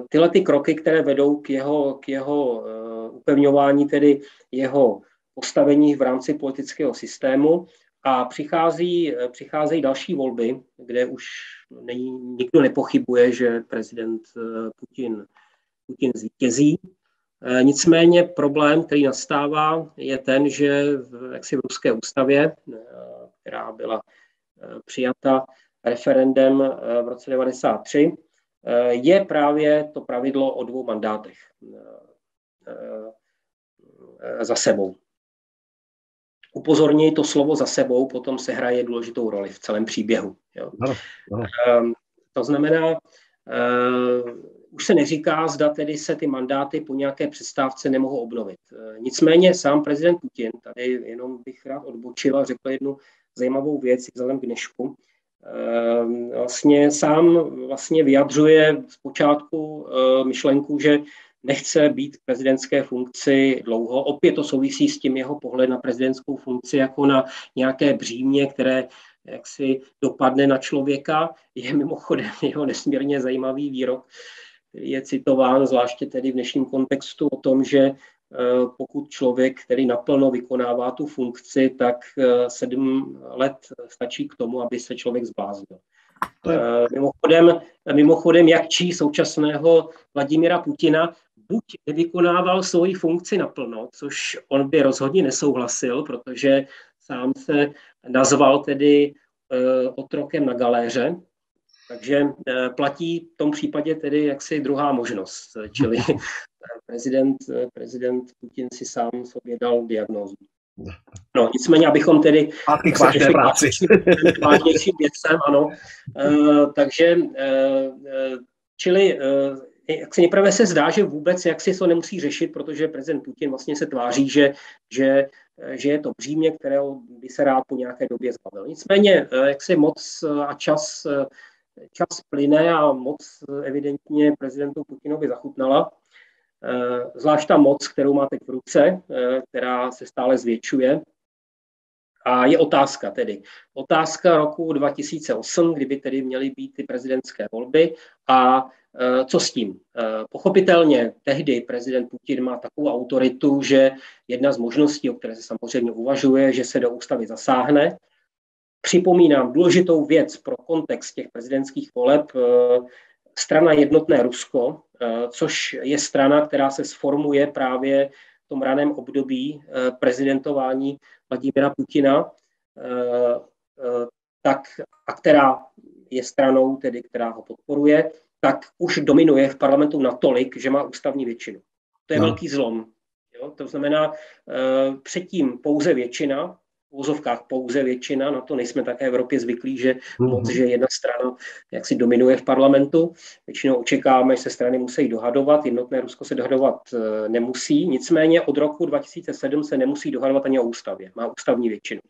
tyhle ty kroky, které vedou k jeho, k jeho eh, upevňování, tedy jeho postavení v rámci politického systému, a přichází, eh, přicházejí další volby, kde už není, nikdo nepochybuje, že prezident Putin, Putin zvítězí. Nicméně problém, který nastává, je ten, že v, jaksi v ruské ústavě, která byla přijata referendem v roce 1993, Eh, je právě to pravidlo o dvou mandátech. Eh, za sebou. Upozorněji, to slovo za sebou potom se hraje důležitou roli v celém příběhu. Jo. No, no. To znamená, uh, už se neříká, zda tedy se ty mandáty po nějaké přestávce nemohou obnovit. Uh, nicméně sám prezident Putin, tady jenom bych rád odbočil a řekl jednu zajímavou věc vzhledem k dnešku, uh, vlastně sám vlastně vyjadřuje zpočátku myšlenku, že nechce být v prezidentské funkci dlouho. Opět to souvisí s tím jeho pohled na prezidentskou funkci jako na nějaké břímě, které jak si dopadne na člověka. Je mimochodem <laughs> jeho nesmírně zajímavý výrok, který je citován zvláště tedy v dnešním kontextu o tom, že eh, pokud člověk, který naplno vykonává tu funkci, tak eh, sedm let stačí k tomu, aby se člověk zbláznil. Eh, mimochodem, mimochodem, jak čí současného Vladimira Putina buď vykonával svoji funkci naplno, což on by rozhodně nesouhlasil, protože sám se nazval tedy uh, otrokem na galéře, takže uh, platí v tom případě tedy jaksi druhá možnost, čili <laughs> prezident, prezident Putin si sám sobě dal diagnózu. No, nicméně, abychom tedy... A ty vážné práci. <laughs> Vážnějším věcem, ano. Uh, takže, uh, čili jak se nejprve se zdá, že vůbec jak si to nemusí řešit, protože prezident Putin vlastně se tváří, že, že, že je to břímě, kterého by se rád po nějaké době zbavil. Nicméně, eh, jak si moc eh, a čas, eh, čas plyne a moc evidentně prezidentu Putinovi zachutnala, zvlášť ta moc, kterou má teď v ruce, která se stále zvětšuje. A je otázka tedy. Otázka roku 2008, kdyby tedy měly být ty prezidentské volby a Eh, co s tím? Eh, pochopitelně tehdy prezident Putin má takovou autoritu, že jedna z možností, o které se samozřejmě uvažuje, že se do ústavy zasáhne. Připomínám důležitou věc pro kontext těch prezidentských voleb. Eh, strana Jednotné Rusko, což je strana, která se sformuje právě v tom raném období prezidentování Vladimira Putina, tak, a která je stranou, tedy, která ho podporuje, tak už dominuje v parlamentu natolik, že má ústavní většinu. To je no. velký zlom. Jo? To znamená, e, předtím pouze většina, v úzovkách pouze většina, na to nejsme také v Evropě zvyklí, že mm-hmm. moc, že jedna strana jak si dominuje v parlamentu. Většinou očekáváme, že se strany musí dohadovat, jednotné Rusko se dohadovat e, nemusí, nicméně od roku 2007 se nemusí dohadovat ani o ústavě, má ústavní většinu.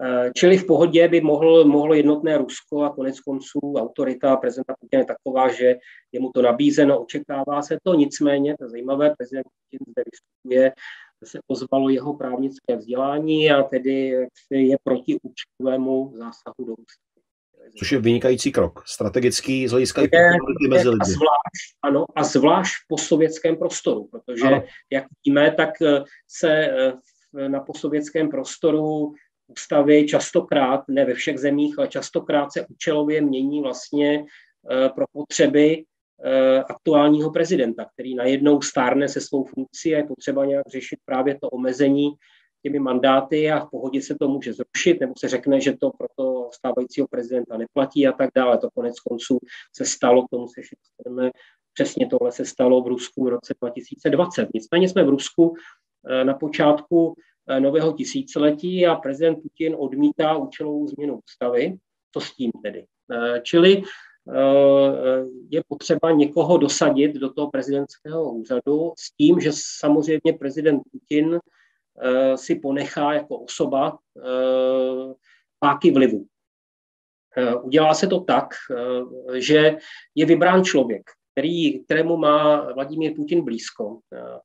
Eh, čili v pohodě by mohl, mohlo jednotné Rusko a konec konců autorita prezidenta Putina je taková, že je mu to nabízeno, očekává se to, nicméně, to je zajímavé, prezident Putin zde vystupuje, se ozvalo jeho právnické vzdělání a tedy je proti účkovému zásahu do ústavy. Což je vynikající krok, strategický z hlediska je, mezi lidi. A zvlášť, ano, a zvlášť po sovětském prostoru, protože, ano. jak víme, tak se eh, na posovětském prostoru ústavy častokrát, ne ve všech zemích, ale častokrát se účelově mění vlastně eh, pro potřeby eh, aktuálního prezidenta, který najednou stárne se svou funkcí a je potřeba nějak řešit právě to omezení těmi mandáty a v pohodě se to může zrušit, nebo se řekne, že to pro toho stávajícího prezidenta neplatí a tak dále. To konec konců se stalo, k tomu se ještě Přesně tohle se stalo v Rusku v roce 2020. Nicméně jsme v Rusku eh, na počátku nového tisíciletí a prezident Putin odmítá účelovou změnu ústavy. Co s tím tedy? Eh, čili eh, je potřeba někoho dosadit do toho prezidentského úřadu s tím, že samozřejmě prezident Putin si ponechá jako osoba páky vlivu. Udělá se to tak, že je vybrán člověk, který, kterému má Vladimír Putin blízko.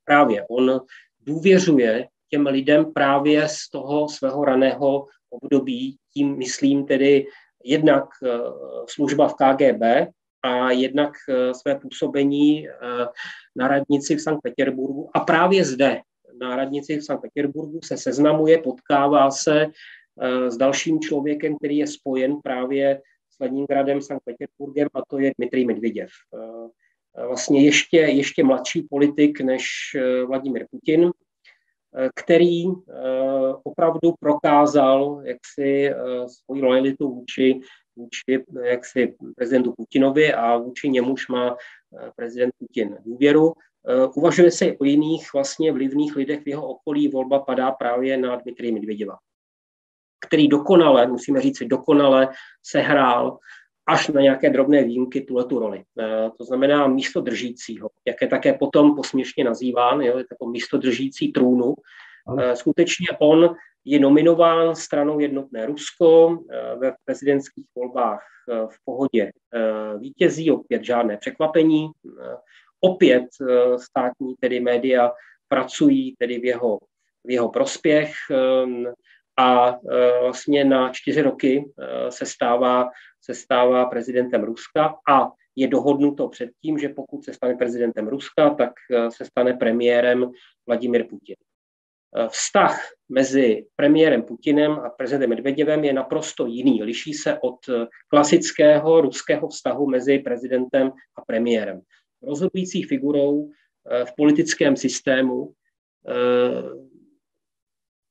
Právě on důvěřuje těm lidem právě z toho svého raného období, tím myslím tedy jednak eh, služba v KGB a jednak eh, své působení eh, na radnici v Sankt Petěrburgu. A právě zde, na radnici v Sankt Petěrburgu, se seznamuje, potkává se s dalším člověkem, který je spojen právě s Leningradem, Sankt Petěrburgem, a to je Dmitrij Medvěděv. Vlastně ještě, ještě mladší politik než Vladimir Putin, který eh, opravdu prokázal jaksi eh, svoji lojalitu vůči, vůči jaksi prezidentu Putinovi a vůči němuž má eh, prezident Putin důvěru. Uvažuje se o jiných vlastně vlivných lidech v jeho okolí. Volba padá právě na Dmitrij Medvěděva, který dokonale, musíme říct dokonale sehrál až na nějaké drobné výjimky tuhle tu roli. To znamená místo držícího, jak je také potom posměšně nazýván, jo, je to místo držící trůnu. Skutečně on je nominován stranou Jednotné Rusko eh, ve prezidentských volbách eh, v pohodě eh, vítězí, opět žádné překvapení. Opět státní tedy média pracují tedy v jeho, v jeho prospěch a vlastně na čtyři roky se stává, se stává prezidentem Ruska a je dohodnuto předtím, že pokud se stane prezidentem Ruska, tak se stane premiérem Vladimir Putin. Vztah mezi premiérem Putinem a prezidentem Medvedevem je naprosto jiný. Liší se od klasického ruského vztahu mezi prezidentem a premiérem. Rozhodující figurou v politickém systému,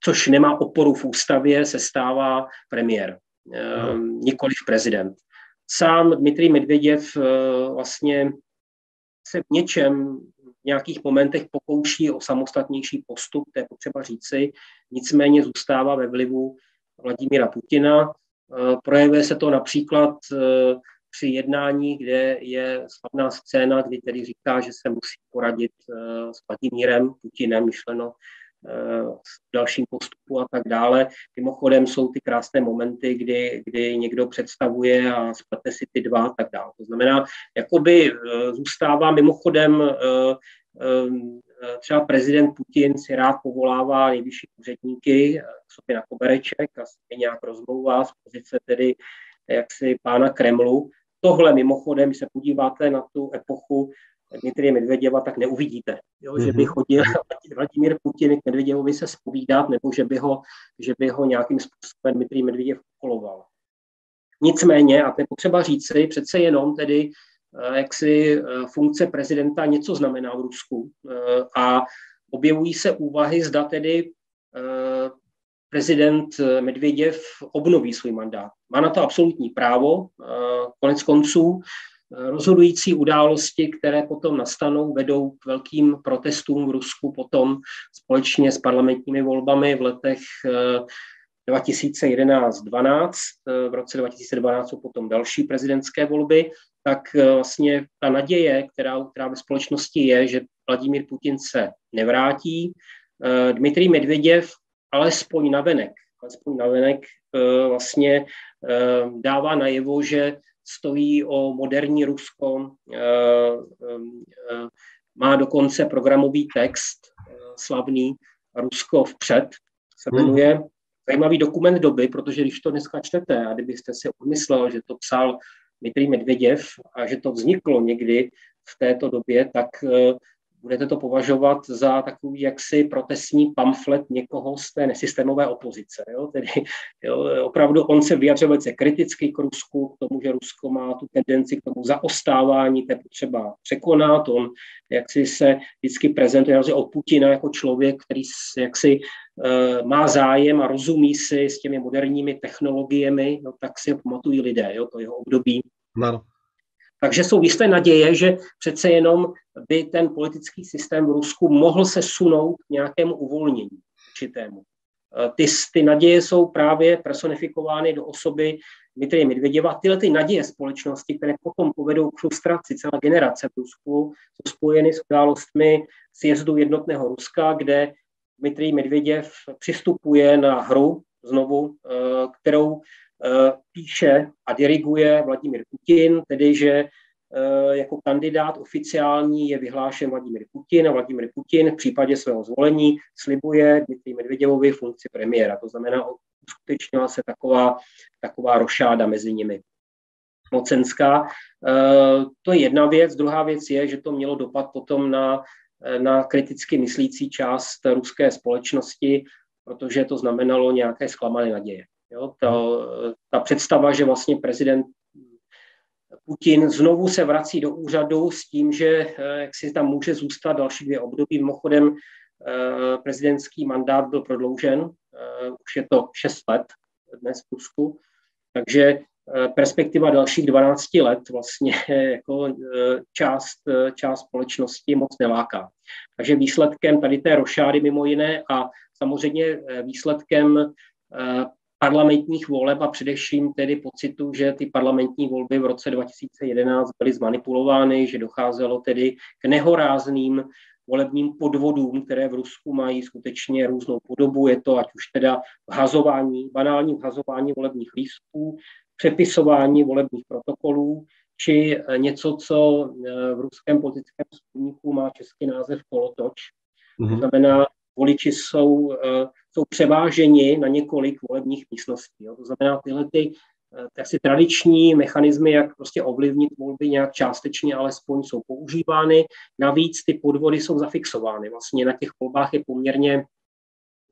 což nemá oporu v ústavě, se stává premiér, no. nikoliv prezident. Sám Dmitrij Medveděv vlastně se v něčem nějakých momentech pokouší o samostatnější postup, to je potřeba říci, nicméně zůstává ve vlivu Vladimíra Putina. Eh, projevuje se to například eh, při jednání, kde je slavná scéna, kdy tedy říká, že se musí poradit eh, s Vladimírem Putinem, myšleno v dalším postupu a tak dále. Mimochodem jsou ty krásné momenty, kdy, kdy někdo představuje a splete si ty dva a tak dále. To znamená, jakoby zůstává mimochodem třeba prezident Putin si rád povolává nejvyšší úředníky k sobě na kobereček a se nějak rozmlouvá z pozice tedy jaksi pána Kremlu. Tohle mimochodem, když se podíváte na tu epochu Dmitrie Medvěděva, tak neuvidíte, jo, že by mhm. chodil <laughs> Vladimír Putin k Medvěděvovi se spovídat, nebo že by ho, že by ho nějakým způsobem Dmitrij Medvěděv ukoloval. Nicméně, a to je potřeba říci, přece jenom tedy eh, jak si eh, funkce prezidenta něco znamená v Rusku eh, a objevují se úvahy, zda tedy prezident Medvěděv obnoví svůj mandát. Má na to absolutní právo, konec konců rozhodující události, které potom nastanou, vedou k velkým protestům v Rusku potom společně s parlamentními volbami v letech 2011-12. Eh, eh, v roce 2012 jsou potom další prezidentské volby, tak eh, vlastně ta naděje, která, která ve společnosti je, že Vladimír Putin se nevrátí, Dmitrij Medvěděv alespoň navenek, alespoň navenek vlastně dává najevo, že stojí o moderní Rusko, eh, eh, má dokonce programový text eh, slavný Rusko vpřed, se hmm. jmenuje. Zajímavý dokument doby, protože když to dneska čtete a kdybyste si umyslel, že to psal Dmitrij Medvěděv a že to vzniklo někdy v této době, tak budete to považovat za takový jaksi protestní pamflet někoho z té nesystémové opozice. Jo? Tedy jo, opravdu on se vyjadřuje velice kriticky k Rusku, k tomu, že Rusko má tu tendenci k tomu zaostávání, to je potřeba překonat. On jaksi se vždycky prezentuje o Putina jako člověk, který jaksi uh, má zájem a rozumí si s těmi moderními technologiemi, no, tak si ho pamatují lidé, jo, to jeho období. No. Takže jsou jisté naděje, že přece jenom by ten politický systém v Rusku mohl se sunout k nějakému uvolnění určitému. Eh, ty, ty naděje jsou právě personifikovány do osoby Dmitrije Medvěděva. Tyhle ty naděje společnosti, které potom povedou k frustraci celé generace v Rusku, jsou spojeny s událostmi sjezdu jednotného Ruska, kde Dmitrij Medvěděv přistupuje na hru znovu, eh, kterou eh, píše a diriguje Vladimír Putin, tedy že jako kandidát oficiální je vyhlášen Vladimir Putin a Vladimir Putin v případě svého zvolení slibuje Dmitrij Medvěděvovi funkci premiéra. To znamená, uskutečnila se taková, taková rošáda mezi nimi mocenská. Eh, to je jedna věc. Druhá věc je, že to mělo dopad potom na, na kriticky myslící část ruské společnosti, protože to znamenalo nějaké zklamané naděje. Jo, ta, ta představa, že vlastně prezident Putin znovu se vrací do úřadu s tím, že eh, jak si tam může zůstat další dvě období. Mimochodem eh, prezidentský mandát byl prodloužen, eh, už je to šest let dnes v Rusku, takže perspektiva dalších 12 let vlastně <laughs> jako část, část společnosti moc neláká. Takže výsledkem tady té rošády mimo jiné a samozřejmě výsledkem parlamentních voleb a především tedy pocitu, že ty parlamentní volby v roce 2011 byly zmanipulovány, že docházelo tedy k nehorázným volebním podvodům, které v Rusku mají skutečně různou podobu. Je to ať už teda vhazování, banální vhazování volebních lístků, přepisování volebních protokolů, či něco, co v ruském politickém spolníku má český název kolotoč. Mm-hmm. To znamená, voliči jsou jsou převáženi na několik volebních místností. Jo. To znamená, tyhle ty eh, asi tradiční mechanismy, jak prostě ovlivnit volby nějak částečně, alespoň jsou používány. Navíc ty podvody jsou zafixovány. Vlastně na těch volbách je poměrně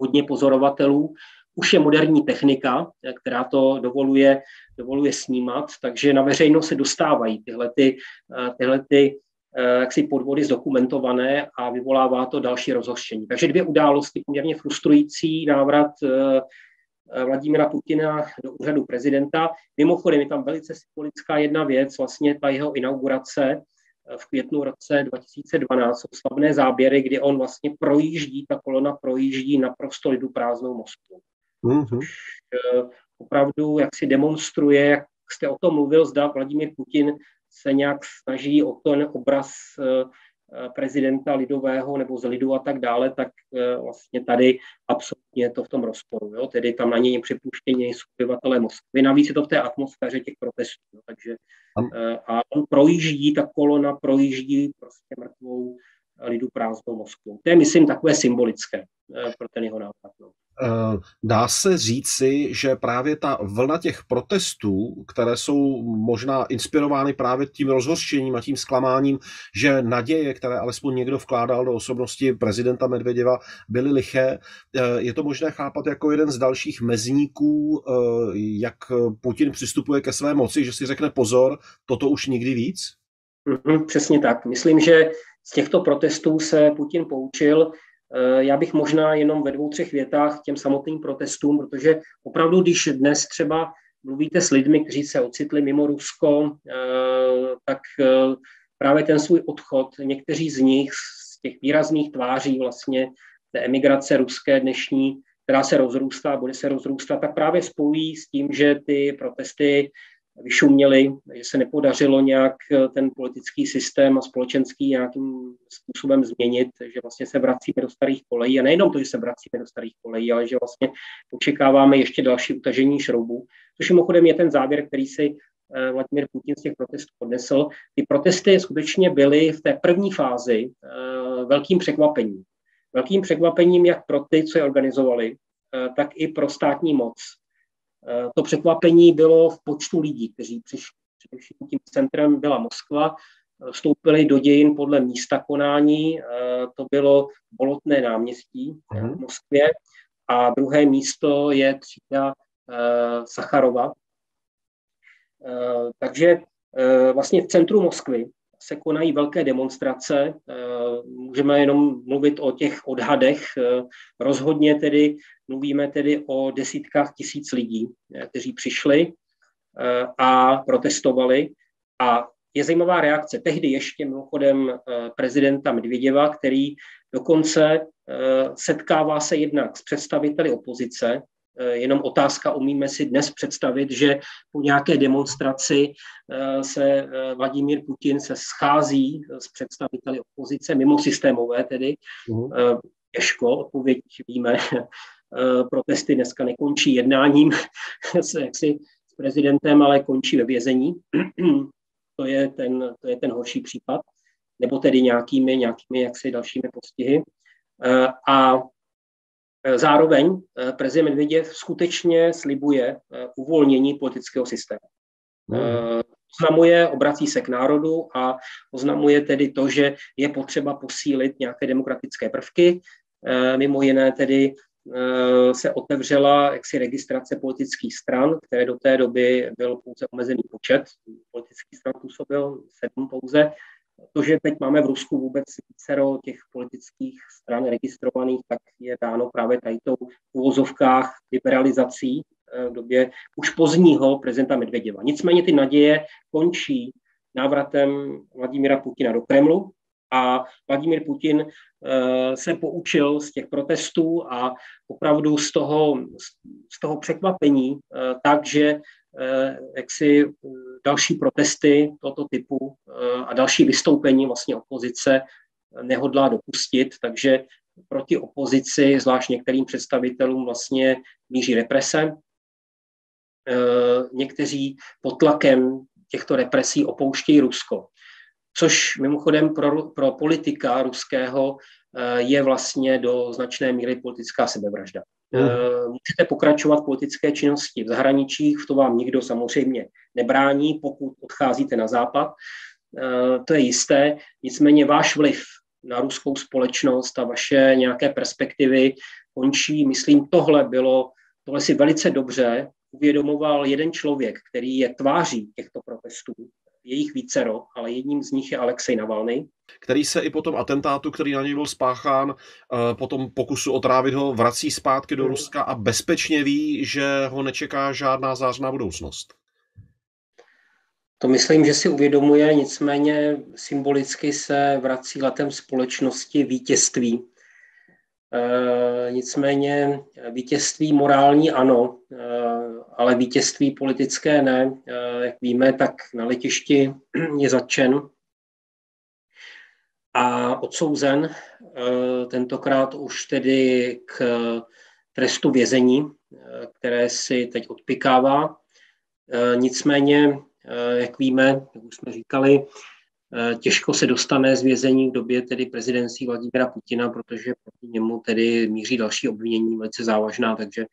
hodně pozorovatelů. Už je moderní technika, eh, která to dovoluje, dovoluje snímat, takže na veřejnost se dostávají tyhle, ty, eh, tyhle ty jaksi podvody zdokumentované a vyvolává to další rozhořčení. Takže dvě události, poměrně frustrující návrat eh, Vladimira Putina do úřadu prezidenta. Mimochodem je tam velice symbolická jedna věc, vlastně ta jeho inaugurace eh, v květnu roce 2012 jsou slavné záběry, kdy on vlastně projíždí, ta kolona projíždí naprosto lidu prázdnou Moskvu. Mm-hmm. Opravdu, jak si demonstruje, jak jste o tom mluvil, zda Vladimír Putin se nějak snaží o ten obraz eh, eh, prezidenta lidového nebo z lidu a tak dále, tak eh, vlastně tady absolutně je to v tom rozporu. Jo? Tedy tam na něj připuštění jsou obyvatelé Moskvy. Navíc je to v té atmosféře těch protestů. Jo? Takže, a on projíždí, ta kolona projíždí prostě mrtvou lidu prázdnou Moskvu. To je, myslím, takové symbolické pro ten jeho nápad. No. Eh, dá se říci, že právě ta vlna těch protestů, které jsou možná inspirovány právě tím rozhořčením a tím zklamáním, že naděje, které alespoň někdo vkládal do osobnosti prezidenta Medvěděva, byly liché, eh, je to možné chápat jako jeden z dalších mezníků, eh, jak Putin přistupuje ke své moci, že si řekne pozor, toto už nikdy víc? Mm-hmm, přesně tak. Myslím, že z těchto protestů se Putin poučil. Eh, já bych možná jenom ve dvou, třech větách těm samotným protestům, protože opravdu, když dnes třeba mluvíte s lidmi, kteří se ocitli mimo Rusko, eh, tak eh, právě ten svůj odchod, někteří z nich z těch výrazných tváří vlastně té emigrace ruské dnešní, která se rozrůstá, bude se rozrůstat, tak právě spojují s tím, že ty protesty vyšuměli, že se nepodařilo nějak eh, ten politický systém a společenský nějakým způsobem změnit, že vlastně se vracíme do starých kolejí a nejenom to, že se vracíme do starých kolejí, ale že vlastně očekáváme ještě další utažení šroubů, což mimochodem je ten závěr, který si eh, Vladimír Putin z těch protestů odnesl. Ty protesty skutečně byly v té první fázi eh, velkým překvapením. Velkým překvapením jak pro ty, co je organizovali, tak i pro státní moc to překvapení bylo v počtu lidí, kteří přišli. Především tím centrem byla Moskva, eh, vstoupili do dějin podle místa konání, eh, to bylo Bolotné náměstí v mhm. Moskvě a druhé místo je třída Sacharova. Takže vlastně v centru Moskvy se konají velké demonstrace. Můžeme jenom mluvit o těch odhadech. Rozhodně tedy Mluvíme tedy o desítkách tisíc lidí, eh, kteří přišli eh, a protestovali. A je zajímavá reakce. Tehdy ještě mimochodem eh, prezidenta Medvěděva, který dokonce setkává se jednak s představiteli opozice, Jenom otázka, umíme si dnes představit, že po nějaké demonstraci se Vladimír Putin se schází s představiteli opozice, mimo systémové tedy. Uh-huh. Těžko, odpověď víme, <laughs> protesty dneska nekončí jednáním <laughs> s, jaksi, s prezidentem, ale končí ve vězení. <clears throat> to, je ten, to je ten horší případ. Nebo tedy nějakými, nějakými jaksi dalšími postihy. Eh, a eh, Zároveň prezident Medvěděv skutečně slibuje uvolnění politického systému. Hmm. Oznamuje, obrací se k národu a oznamuje tedy to, že je potřeba posílit nějaké demokratické prvky, mimo jiné tedy Eh, se otevřela jaksi registrace politických stran, které do té doby byl pouze omezený počet. Politických stran působil sedm pouze. To, že teď máme v Rusku vůbec vícero těch politických stran registrovaných, tak je dáno právě tady tou v uvozovkách liberalizací v době už pozdního prezidenta Medvěděva. Nicméně ty naděje končí návratem Vladimira Putina do Kremlu a Vladimír Putin se poučil z těch protestů a opravdu z toho, z toho překvapení, takže jaksi další protesty tohoto typu a další vystoupení vlastně opozice nehodlá dopustit, takže proti opozici, zvlášť některým představitelům vlastně míří represe. Někteří pod tlakem těchto represí opouštějí Rusko, což mimochodem pro, pro politika ruského e, je vlastně do značné míry politická sebevražda. Mm. Můžete pokračovat v politické činnosti v zahraničí, v to vám nikdo samozřejmě nebrání, pokud odcházíte na západ, to je jisté, nicméně váš vliv na ruskou společnost a vaše nějaké perspektivy končí. Myslím, tohle bylo, tohle si velice dobře uvědomoval jeden člověk, který je tváří těchto protestů, je jich vícero, ale jedním z nich je Alexej Navalny. Který se i po tom atentátu, který na něj byl spáchán, eh, po tom pokusu otrávit ho, vrací zpátky do Ruska a bezpečně ví, že ho nečeká žádná zářná budoucnost. To myslím, že si uvědomuje, nicméně symbolicky se vrací letem společnosti vítězství. E, nicméně vítězství morální ano, e, ale vítězství politické ne. E, jak víme, tak na letišti <clears throat> je zatčen a odsouzen e, tentokrát už tedy k trestu vězení, které si teď odpikává. Nicméně Eh, jak víme, jak už jsme říkali, eh, těžko se dostane z vězení v době tedy prezidencí Vladimira Putina, protože proti němu tedy míří další obvinění velice závažná, takže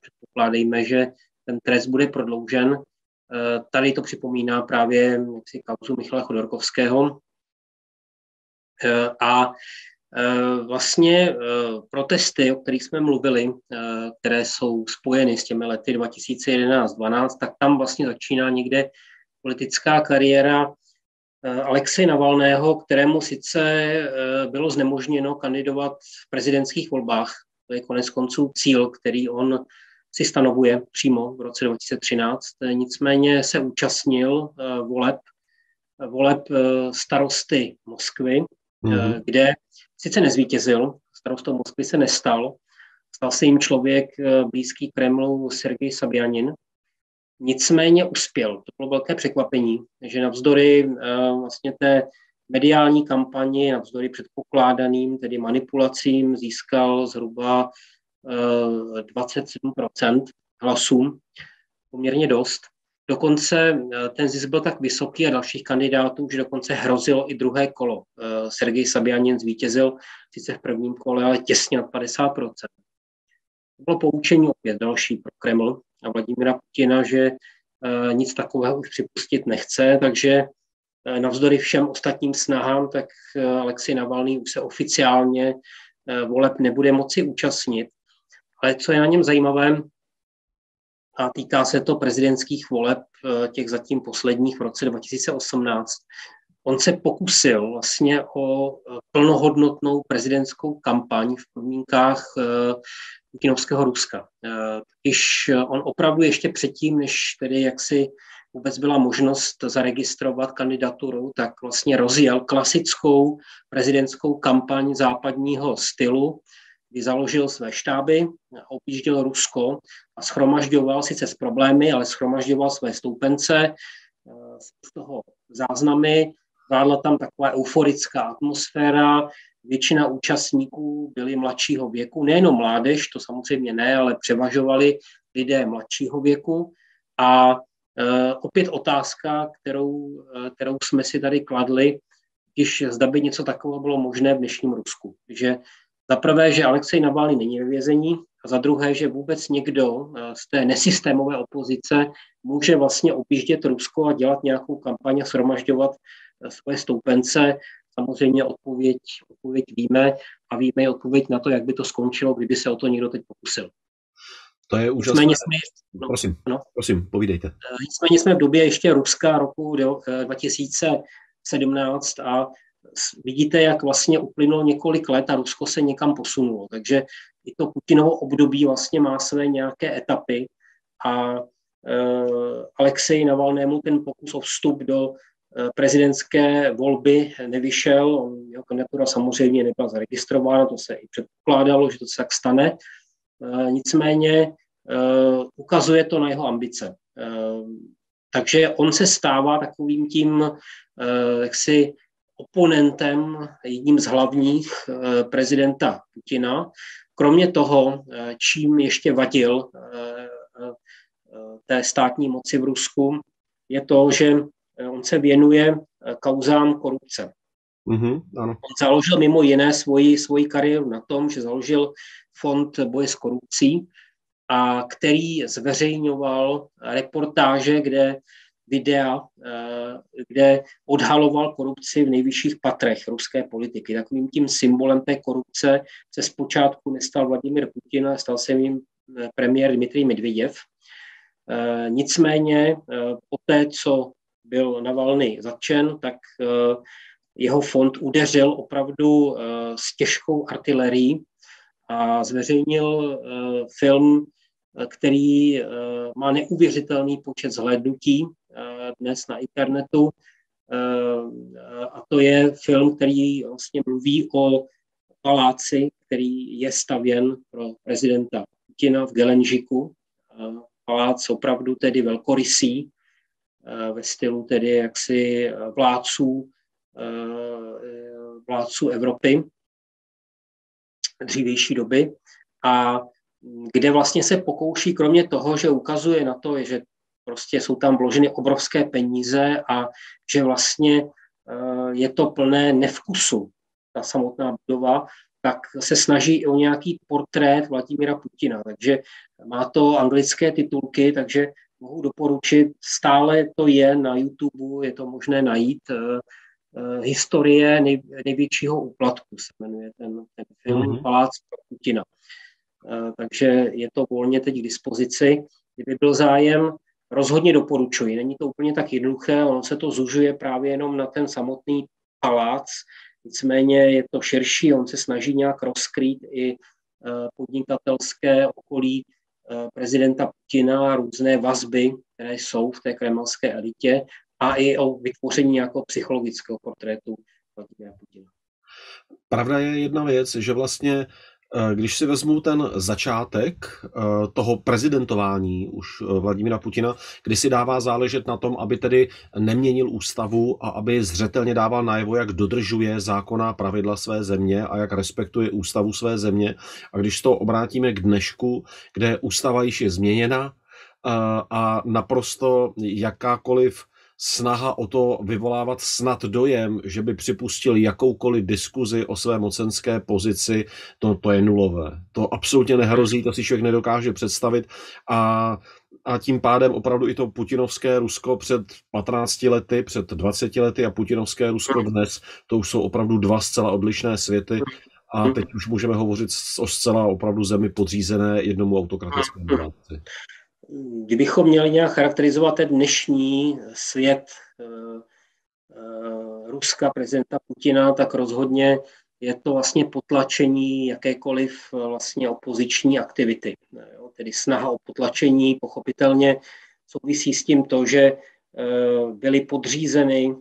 předpokládejme, že ten trest bude prodloužen. Eh, tady to připomíná právě jaksi kauzu Michala Chodorkovského. A Eh, vlastně eh, protesty, o kterých jsme mluvili, eh, které jsou spojeny s těmi lety 2011-12, tak tam vlastně začíná někde politická kariéra Alexej Navalného, kterému sice bylo znemožněno kandidovat v prezidentských volbách. To je konec konců cíl, který on si stanovuje přímo v roce 2013. Nicméně se účastnil voleb, voleb starosty Moskvy, mm-hmm. kde sice nezvítězil, starostou Moskvy se nestal, stal se jim člověk eh, blízký Kremlu Sergej Sabjanin, nicméně uspěl. To bylo velké překvapení, že navzdory vlastně té mediální kampani, navzdory předpokládaným, tedy manipulacím, získal zhruba eh, 27% hlasů, poměrně dost. Dokonce eh, ten zisk byl tak vysoký a dalších kandidátů, že dokonce hrozilo i druhé kolo. Eh, Sergej Sabianin zvítězil sice v prvním kole, ale těsně nad 50%. To bylo poučení opět další pro Kreml a Vladimira Putina, že eh, nic takového už připustit nechce, takže navzdory všem ostatním snahám, tak Alexej Navalný už se oficiálně voleb nebude moci účastnit. Ale co je na něm zajímavé, a týká se to prezidentských voleb, eh, těch zatím posledních v roce 2018. On se pokusil vlastně o eh, plnohodnotnou prezidentskou kampaň v podmínkách eh, Putinovského Ruska. Když on opravdu ještě předtím, než tedy jaksi vůbec byla možnost zaregistrovat kandidaturu, tak vlastně rozjel klasickou prezidentskou kampaň západního stylu, kdy založil své štáby, objížděl Rusko a schromažďoval sice s problémy, ale schromažďoval své stoupence, eh, z toho záznamy, vládla tam taková euforická atmosféra, většina účastníků byli mladšího věku, nejenom mládež, to samozřejmě ne, ale převažovali lidé mladšího věku. A e, opět otázka, kterou, e, kterou jsme si tady kladli, když zda by něco takového bylo možné v dnešním Rusku. Že za prvé, že Alexej Navalny není ve vězení, a za druhé, že vůbec někdo eh, z té nesystémové opozice může vlastně objíždět Rusko a dělat nějakou kampaň a shromažďovat eh, svoje stoupence. Samozřejmě odpověď, odpověď víme a víme i odpověď na to, jak by to skončilo, kdyby se o to někdo teď pokusil. To je úžasné. Nicméně jsme, no, prosím, no, prosím, povídejte. Eh, nicméně jsme v době ještě Ruska roku 2017 a vidíte, jak vlastně uplynulo několik let a Rusko se někam posunulo. Takže i to Putinovo období vlastně má své nějaké etapy a Alexej Navalnému ten pokus o vstup do prezidentské volby nevyšel. On, jeho kandidatura samozřejmě nebyla zaregistrována, to se i předpokládalo, že to se tak stane. Nicméně ukazuje to na jeho ambice. Takže on se stává takovým tím jaksi oponentem, jedním z hlavních eh, prezidenta Putina. Kromě toho, eh, čím ještě vadil eh, té státní moci v Rusku, je to, že on se věnuje kauzám korupce. Mm-hmm, ano. On založil mimo jiné svoji, svoji kariéru na tom, že založil fond boje s korupcí, a který zveřejňoval reportáže, kde videa, eh, kde odhaloval korupci v nejvyšších patrech ruské politiky. Takovým tím symbolem té korupce se zpočátku nestal Vladimir Putin, ale stal se jim eh, premiér Dmitrij Medvěděv. Eh, nicméně po té, co byl Navalny zatčen, tak jeho fond udeřil opravdu s těžkou artilerií a zveřejnil film, který má neuvěřitelný počet zhlédnutí dnes na internetu. Eh, a to je film, který vlastně mluví o paláci, který je stavěn pro prezidenta Putina v Gelenžiku. Eh, palác opravdu tedy velkorysý, eh, ve stylu tedy jaksi vládců, vládců Evropy dřívější doby a kde vlastně se pokouší, kromě toho, že ukazuje na to, že prostě jsou tam vloženy obrovské peníze a že vlastně eh, je to plné nevkusu, ta samotná budova, tak se snaží o nějaký portrét Vladimíra Putina. Takže má to anglické titulky, takže mohu doporučit, stále to je na YouTube, je to možné najít. Uh, historie nej, největšího úplatku se jmenuje ten, ten film mm-hmm. Palác Putina. Takže je to volně teď k dispozici. Kdyby byl zájem, rozhodně doporučuji. Není to úplně tak jednoduché, ono se to zužuje právě jenom na ten samotný palác, nicméně je to širší, on se snaží nějak rozkrýt i eh, podnikatelské okolí eh, prezidenta Putina, různé vazby, které jsou v té kremelské elitě a i o vytvoření nějakého psychologického portrétu Vladimira Putina. Pravda je jedna věc, že vlastně když si vezmu ten začátek eh, toho prezidentování už eh, Vladimíra Putina, kdy si dává záležet na tom, aby tedy neměnil ústavu a aby zřetelně dával najevo, jak dodržuje zákonná pravidla své země a jak respektuje ústavu své země. A když to obrátíme k dnešku, kde ústava již je změněna a naprosto jakákoliv snaha o to vyvolávat snad dojem, že by připustil jakoukoliv diskuzi o své mocenské pozici, to, to je nulové. To absolutně nehrozí, to si člověk nedokáže představit. A a tím pádem opravdu i to putinovské Rusko před 15 lety, před 20 lety a putinovské Rusko dnes, to už jsou opravdu dva zcela odlišné světy. A teď už můžeme hovořit o zcela opravdu zemi podřízené jednomu autokratickému vládci kdybychom měli nějak charakterizovat ten dnešní svět eh, eh, Ruska, prezidenta Putina, tak rozhodně je to vlastně potlačení jakékoliv eh, vlastně opoziční aktivity. Tedy snaha o potlačení pochopitelně souvisí s tím to, že byly podřízeny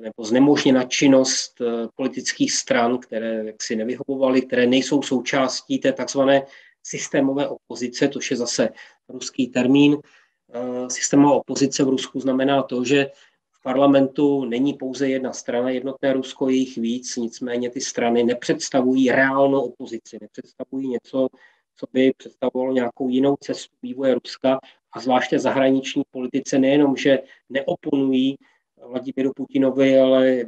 nebo znemožněna činnost politických stran, které jaksi nevyhovovaly, které nejsou součástí té takzvané systémové opozice, což je zase ruský termín. Eh, systémová opozice v Rusku znamená to, že v parlamentu není pouze jedna strana, jednotné Rusko je jich víc, nicméně ty strany nepředstavují reálnou opozici, nepředstavují něco, co by představovalo nějakou jinou cestu vývoje Ruska a zvláště zahraniční politice nejenom, že neoponují Vladimíru Putinovi, ale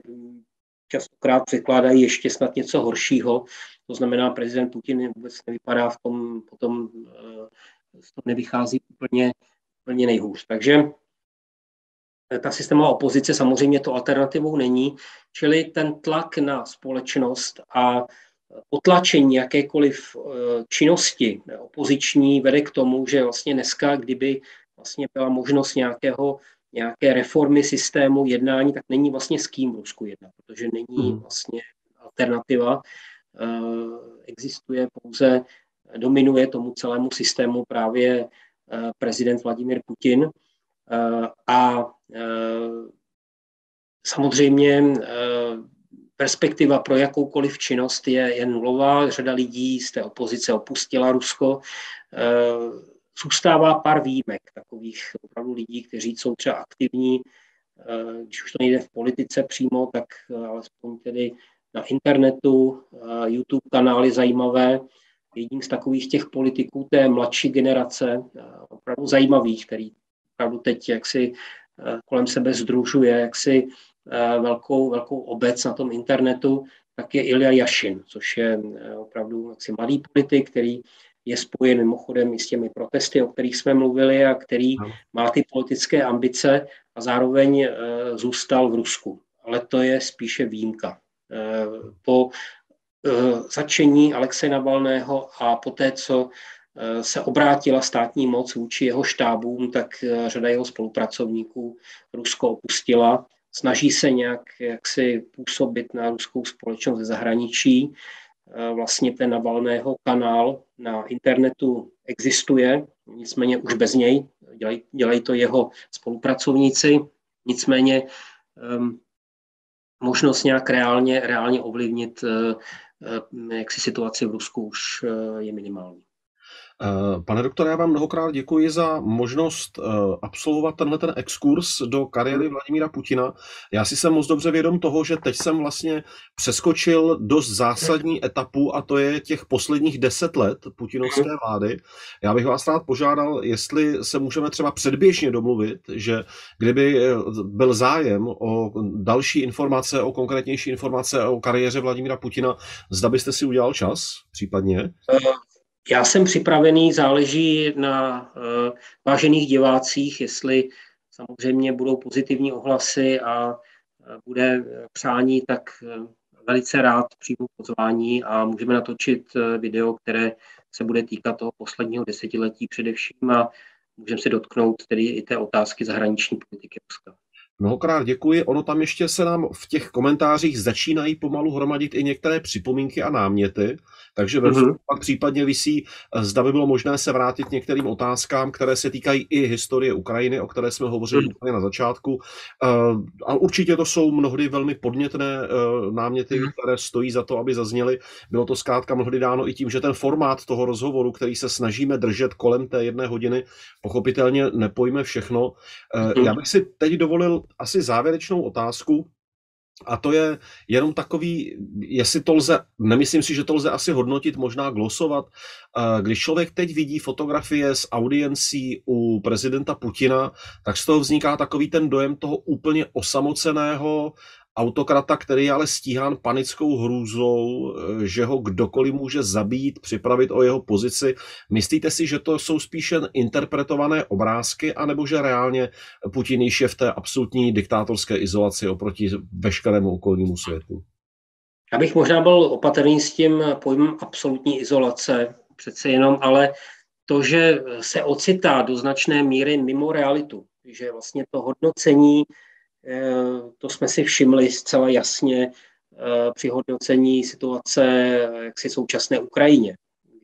častokrát překládají ještě snad něco horšího. To znamená, prezident Putin vůbec nevypadá v tom, potom eh, z toho nevychází úplně, úplně nejhůř. Takže eh, ta systémová opozice samozřejmě to alternativou není, čili ten tlak na společnost a potlačení jakékoliv eh, činnosti opoziční vede k tomu, že vlastně dneska, kdyby vlastně byla možnost nějakého nějaké reformy systému jednání, tak není vlastně s kým v Rusku jednat, protože není hmm. vlastně alternativa. Eh, existuje pouze, dominuje tomu celému systému právě prezident Vladimir Putin. A samozřejmě perspektiva pro jakoukoliv činnost je, je nulová. Řada lidí z té opozice opustila Rusko. Zůstává pár výjimek, takových opravdu lidí, kteří jsou třeba aktivní, když už to nejde v politice přímo, tak alespoň tedy na internetu, YouTube kanály zajímavé. Jedním z takových těch politiků té mladší generace, opravdu zajímavých, který opravdu teď jaksi kolem sebe združuje jaksi velkou, velkou obec na tom internetu, tak je Ilja Jašin, což je opravdu jaksi mladý politik, který je spojen mimochodem i s těmi protesty, o kterých jsme mluvili a který má ty politické ambice a zároveň zůstal v Rusku. Ale to je spíše výjimka. Po začení Alexe Navalného a poté, co se obrátila státní moc vůči jeho štábům, tak řada jeho spolupracovníků Rusko opustila. Snaží se nějak jaksi působit na ruskou společnost ze zahraničí. Vlastně ten Navalného kanál na internetu existuje, nicméně už bez něj, dělají, dělají to jeho spolupracovníci, nicméně um, možnost nějak reálně, reálně ovlivnit uh, jak si situaci v Rusku už je minimální. Eh, pane doktore, já vám mnohokrát děkuji za možnost eh, absolvovat tenhle ten exkurs do kariéry Vladimíra Putina. Já si jsem moc dobře vědom toho, že teď jsem vlastně přeskočil dost zásadní etapu a to je těch posledních deset let putinovské vlády. Já bych vás rád požádal, jestli se můžeme třeba předběžně domluvit, že kdyby eh, byl zájem o další informace, o konkrétnější informace o kariéře Vladimíra Putina, zda byste si udělal čas případně? Já jsem připravený, záleží na uh, vážených divácích, jestli samozřejmě budou pozitivní ohlasy a uh, bude přání, tak uh, velice rád přijmu pozvání a můžeme natočit uh, video, které se bude týkat toho posledního desetiletí především a můžeme se dotknout tedy i té otázky zahraniční politiky Ruska. Mnohokrát děkuji. Ono tam ještě se nám v těch komentářích začínají pomalu hromadit i některé připomínky a náměty, takže ve mm-hmm. pak případně vysí, zda by bylo možné se vrátit některým otázkám, které se týkají i historie Ukrajiny, o které jsme hovořili mm. úplně na začátku. Uh, a určitě to jsou mnohdy velmi podnětné uh, náměty, mm. které stojí za to, aby zazněly. Bylo to zkrátka mnohdy dáno i tím, že ten formát toho rozhovoru, který se snažíme držet kolem té jedné hodiny, pochopitelně nepojme všechno. Uh, mm. Já bych si teď dovolil asi závěrečnou otázku, a to je jenom takový, jestli to lze, nemyslím si, že to lze asi hodnotit, možná glosovat. Když člověk teď vidí fotografie z audiencí u prezidenta Putina, tak z toho vzniká takový ten dojem toho úplně osamoceného autokrata, který je ale stíhán panickou hrůzou, eh, že ho kdokoliv může zabít, připravit o jeho pozici. Myslíte si, že to jsou spíše interpretované obrázky, anebo že reálně Putin již je v té absolutní diktátorské izolaci oproti veškerému okolnímu světu? Já bych možná byl opatrný s tím pojmem absolutní izolace, přece jenom, ale to, že se ocitá do značné míry mimo realitu, že vlastně to hodnocení to jsme si všimli zcela jasně eh, při hodnocení situace jaksi současné Ukrajině,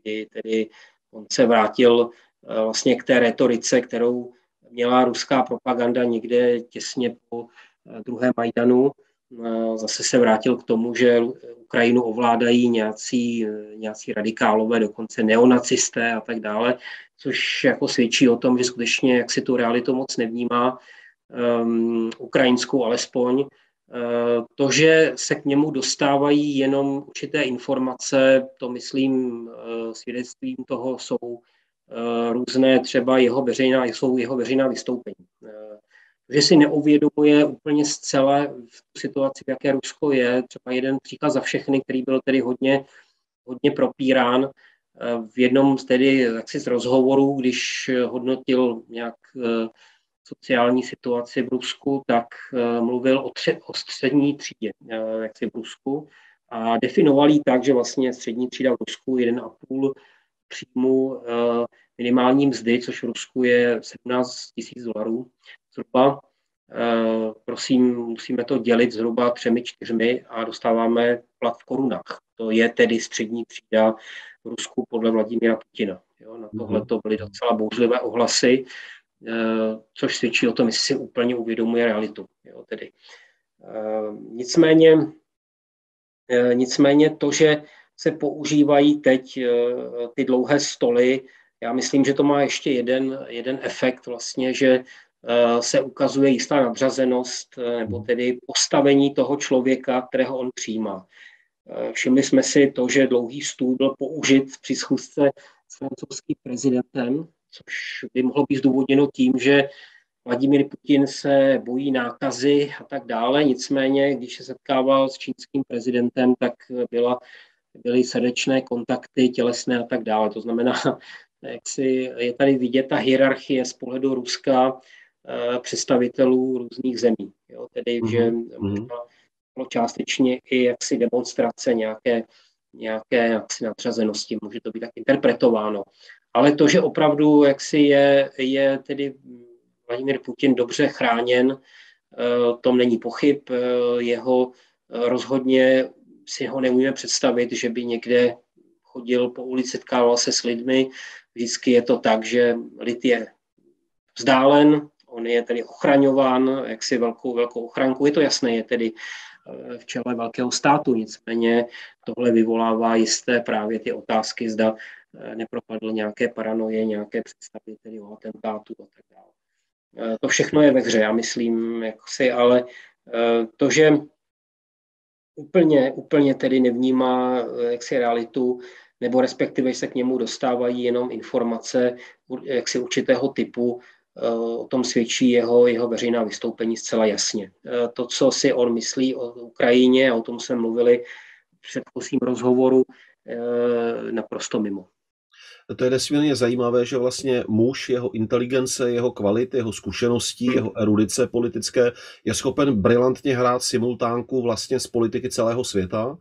kdy tedy on se vrátil eh, vlastně k té retorice, kterou měla ruská propaganda někde těsně po druhém Majdanu. Zase se vrátil k tomu, že Ukrajinu ovládají nějací, nějací radikálové, dokonce neonacisté a tak dále, což jako svědčí o tom, že skutečně jak si tu realitu moc nevnímá um, ukrajinskou alespoň, uh, to, že se k němu dostávají jenom určité informace, to myslím uh, svědectvím toho jsou uh, různé třeba jeho veřejná, jsou jeho veřejná vystoupení. Že si neuvědomuje úplně zcela v situaci, v jaké Rusko je, třeba jeden příklad za všechny, který byl tedy hodně, hodně propírán, v jednom z tedy z rozhovorů, když hodnotil nějak sociální situaci v Rusku, tak eh, mluvil o, tře- o střední třídě, eh, jak si v Rusku, a definoval ji tak, že vlastně střední třída v Rusku 1,5 příjmu eh, minimální mzdy, což v Rusku je 17 tisíc dolarů zhruba. Prosím, musíme to dělit zhruba třemi, čtyřmi a dostáváme plat v korunách. To je tedy střední třída v Rusku podle Vladimíra Putina. Jo, na tohle to byly docela bouřlivé ohlasy, což svědčí o tom, jestli si úplně uvědomuje realitu. Jo, tedy. Nicméně, nicméně to, že se používají teď ty dlouhé stoly, já myslím, že to má ještě jeden, jeden efekt vlastně, že Eh, se ukazuje jistá nadřazenost eh, nebo tedy postavení toho člověka, kterého on přijímá. Eh, všimli jsme si to, že dlouhý stůl byl použit při schůzce s francouzským prezidentem, což by mohlo být zdůvodněno tím, že Vladimír Putin se bojí nákazy a tak dále. Nicméně, když se setkával s čínským prezidentem, tak byla, byly srdečné kontakty, tělesné a tak dále. To znamená, <laughs> jak si je tady vidět ta hierarchie z pohledu Ruska, Eh, představitelů různých zemí. Jo? Tedy, mm-hmm. že možná bylo částečně i jaksi demonstrace nějaké, nějaké jaksi nadřazenosti, může to být tak interpretováno. Ale to, že opravdu jaksi je, je tedy Vladimír Putin dobře chráněn, eh, tom není pochyb. Eh, jeho rozhodně si ho nemůžeme představit, že by někde chodil po ulici, setkával se s lidmi. Vždycky je to tak, že lid je vzdálen, On je tedy ochraňován jaksi velkou, velkou ochrankou. Je to jasné, je tedy eh, v čele velkého státu, nicméně tohle vyvolává jisté právě ty otázky, zda eh, nepropadl nějaké paranoje, nějaké představy tedy o atentátu a tak dále. Eh, to všechno je ve hře, já myslím, jak si, ale to, že úplně, úplně tedy nevnímá jaksi realitu, nebo respektive se k němu dostávají jenom informace jaksi určitého typu, o tom svědčí jeho, jeho veřejná vystoupení zcela jasně. To, co si on myslí o Ukrajině, a o tom jsme mluvili v předchozím rozhovoru, naprosto mimo. To je nesmírně zajímavé, že vlastně muž, jeho inteligence, jeho kvality, jeho zkušeností, jeho erudice politické je schopen brilantně hrát simultánku vlastně z politiky celého světa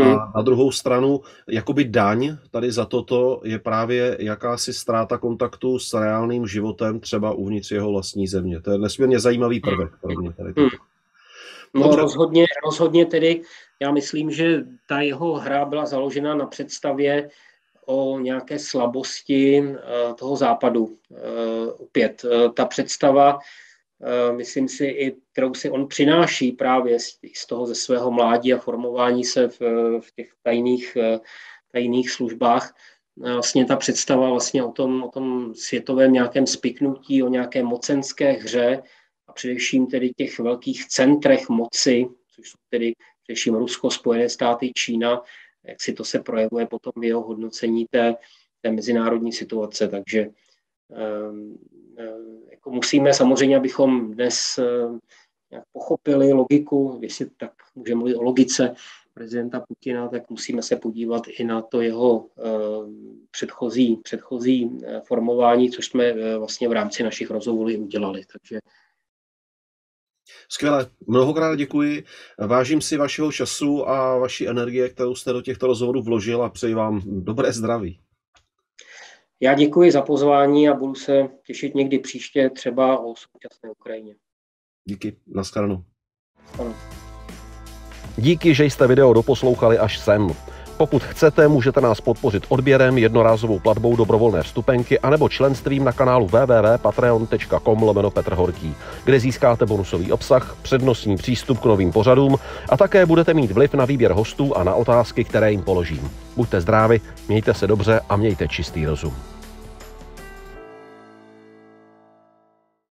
a hmm. na druhou stranu, jakoby daň tady za toto je právě jakási ztráta kontaktu s reálným životem třeba uvnitř jeho vlastní země. To je nesmírně zajímavý prvek pro mě. Tady hmm. No rozhodně, rozhodně tedy, já myslím, že ta jeho hra byla založena na představě o nějaké slabosti eh, toho západu. Eh, opět, eh, ta představa myslím si, i kterou si on přináší právě z, toho ze svého mládí a formování se v, v těch tajných, tajných službách. Vlastně ta představa vlastně o tom, o tom světovém nějakém spiknutí, o nějaké mocenské hře a především tedy těch velkých centrech moci, což jsou tedy především Rusko, Spojené státy, Čína, jak si to se projevuje potom v jeho hodnocení té, té mezinárodní situace. Takže um, jako musíme samozřejmě, abychom dnes eh, pochopili logiku, jestli tak můžeme mluvit o logice prezidenta Putina, tak musíme se podívat i na to jeho eh, předchozí, předchozí eh, formování, což jsme vlastně v rámci našich rozhovorů udělali. Takže Skvěle, mnohokrát děkuji. Vážím si vašeho času a vaší energie, kterou jste do těchto rozhovorů vložil a přeji vám dobré zdraví. Já děkuji za pozvání a budu se těšit někdy příště třeba o současné Ukrajině. Díky, naschledanou. Díky, že jste video doposlouchali až sem. Pokud chcete, můžete nás podpořit odběrem, jednorázovou platbou dobrovolné vstupenky anebo členstvím na kanálu www.patreon.com lomeno Petr Horký, kde získáte bonusový obsah, přednostní přístup k novým pořadům a také budete mít vliv na výběr hostů a na otázky, které jim položím. Buďte zdraví, mějte se dobře a mějte čistý rozum.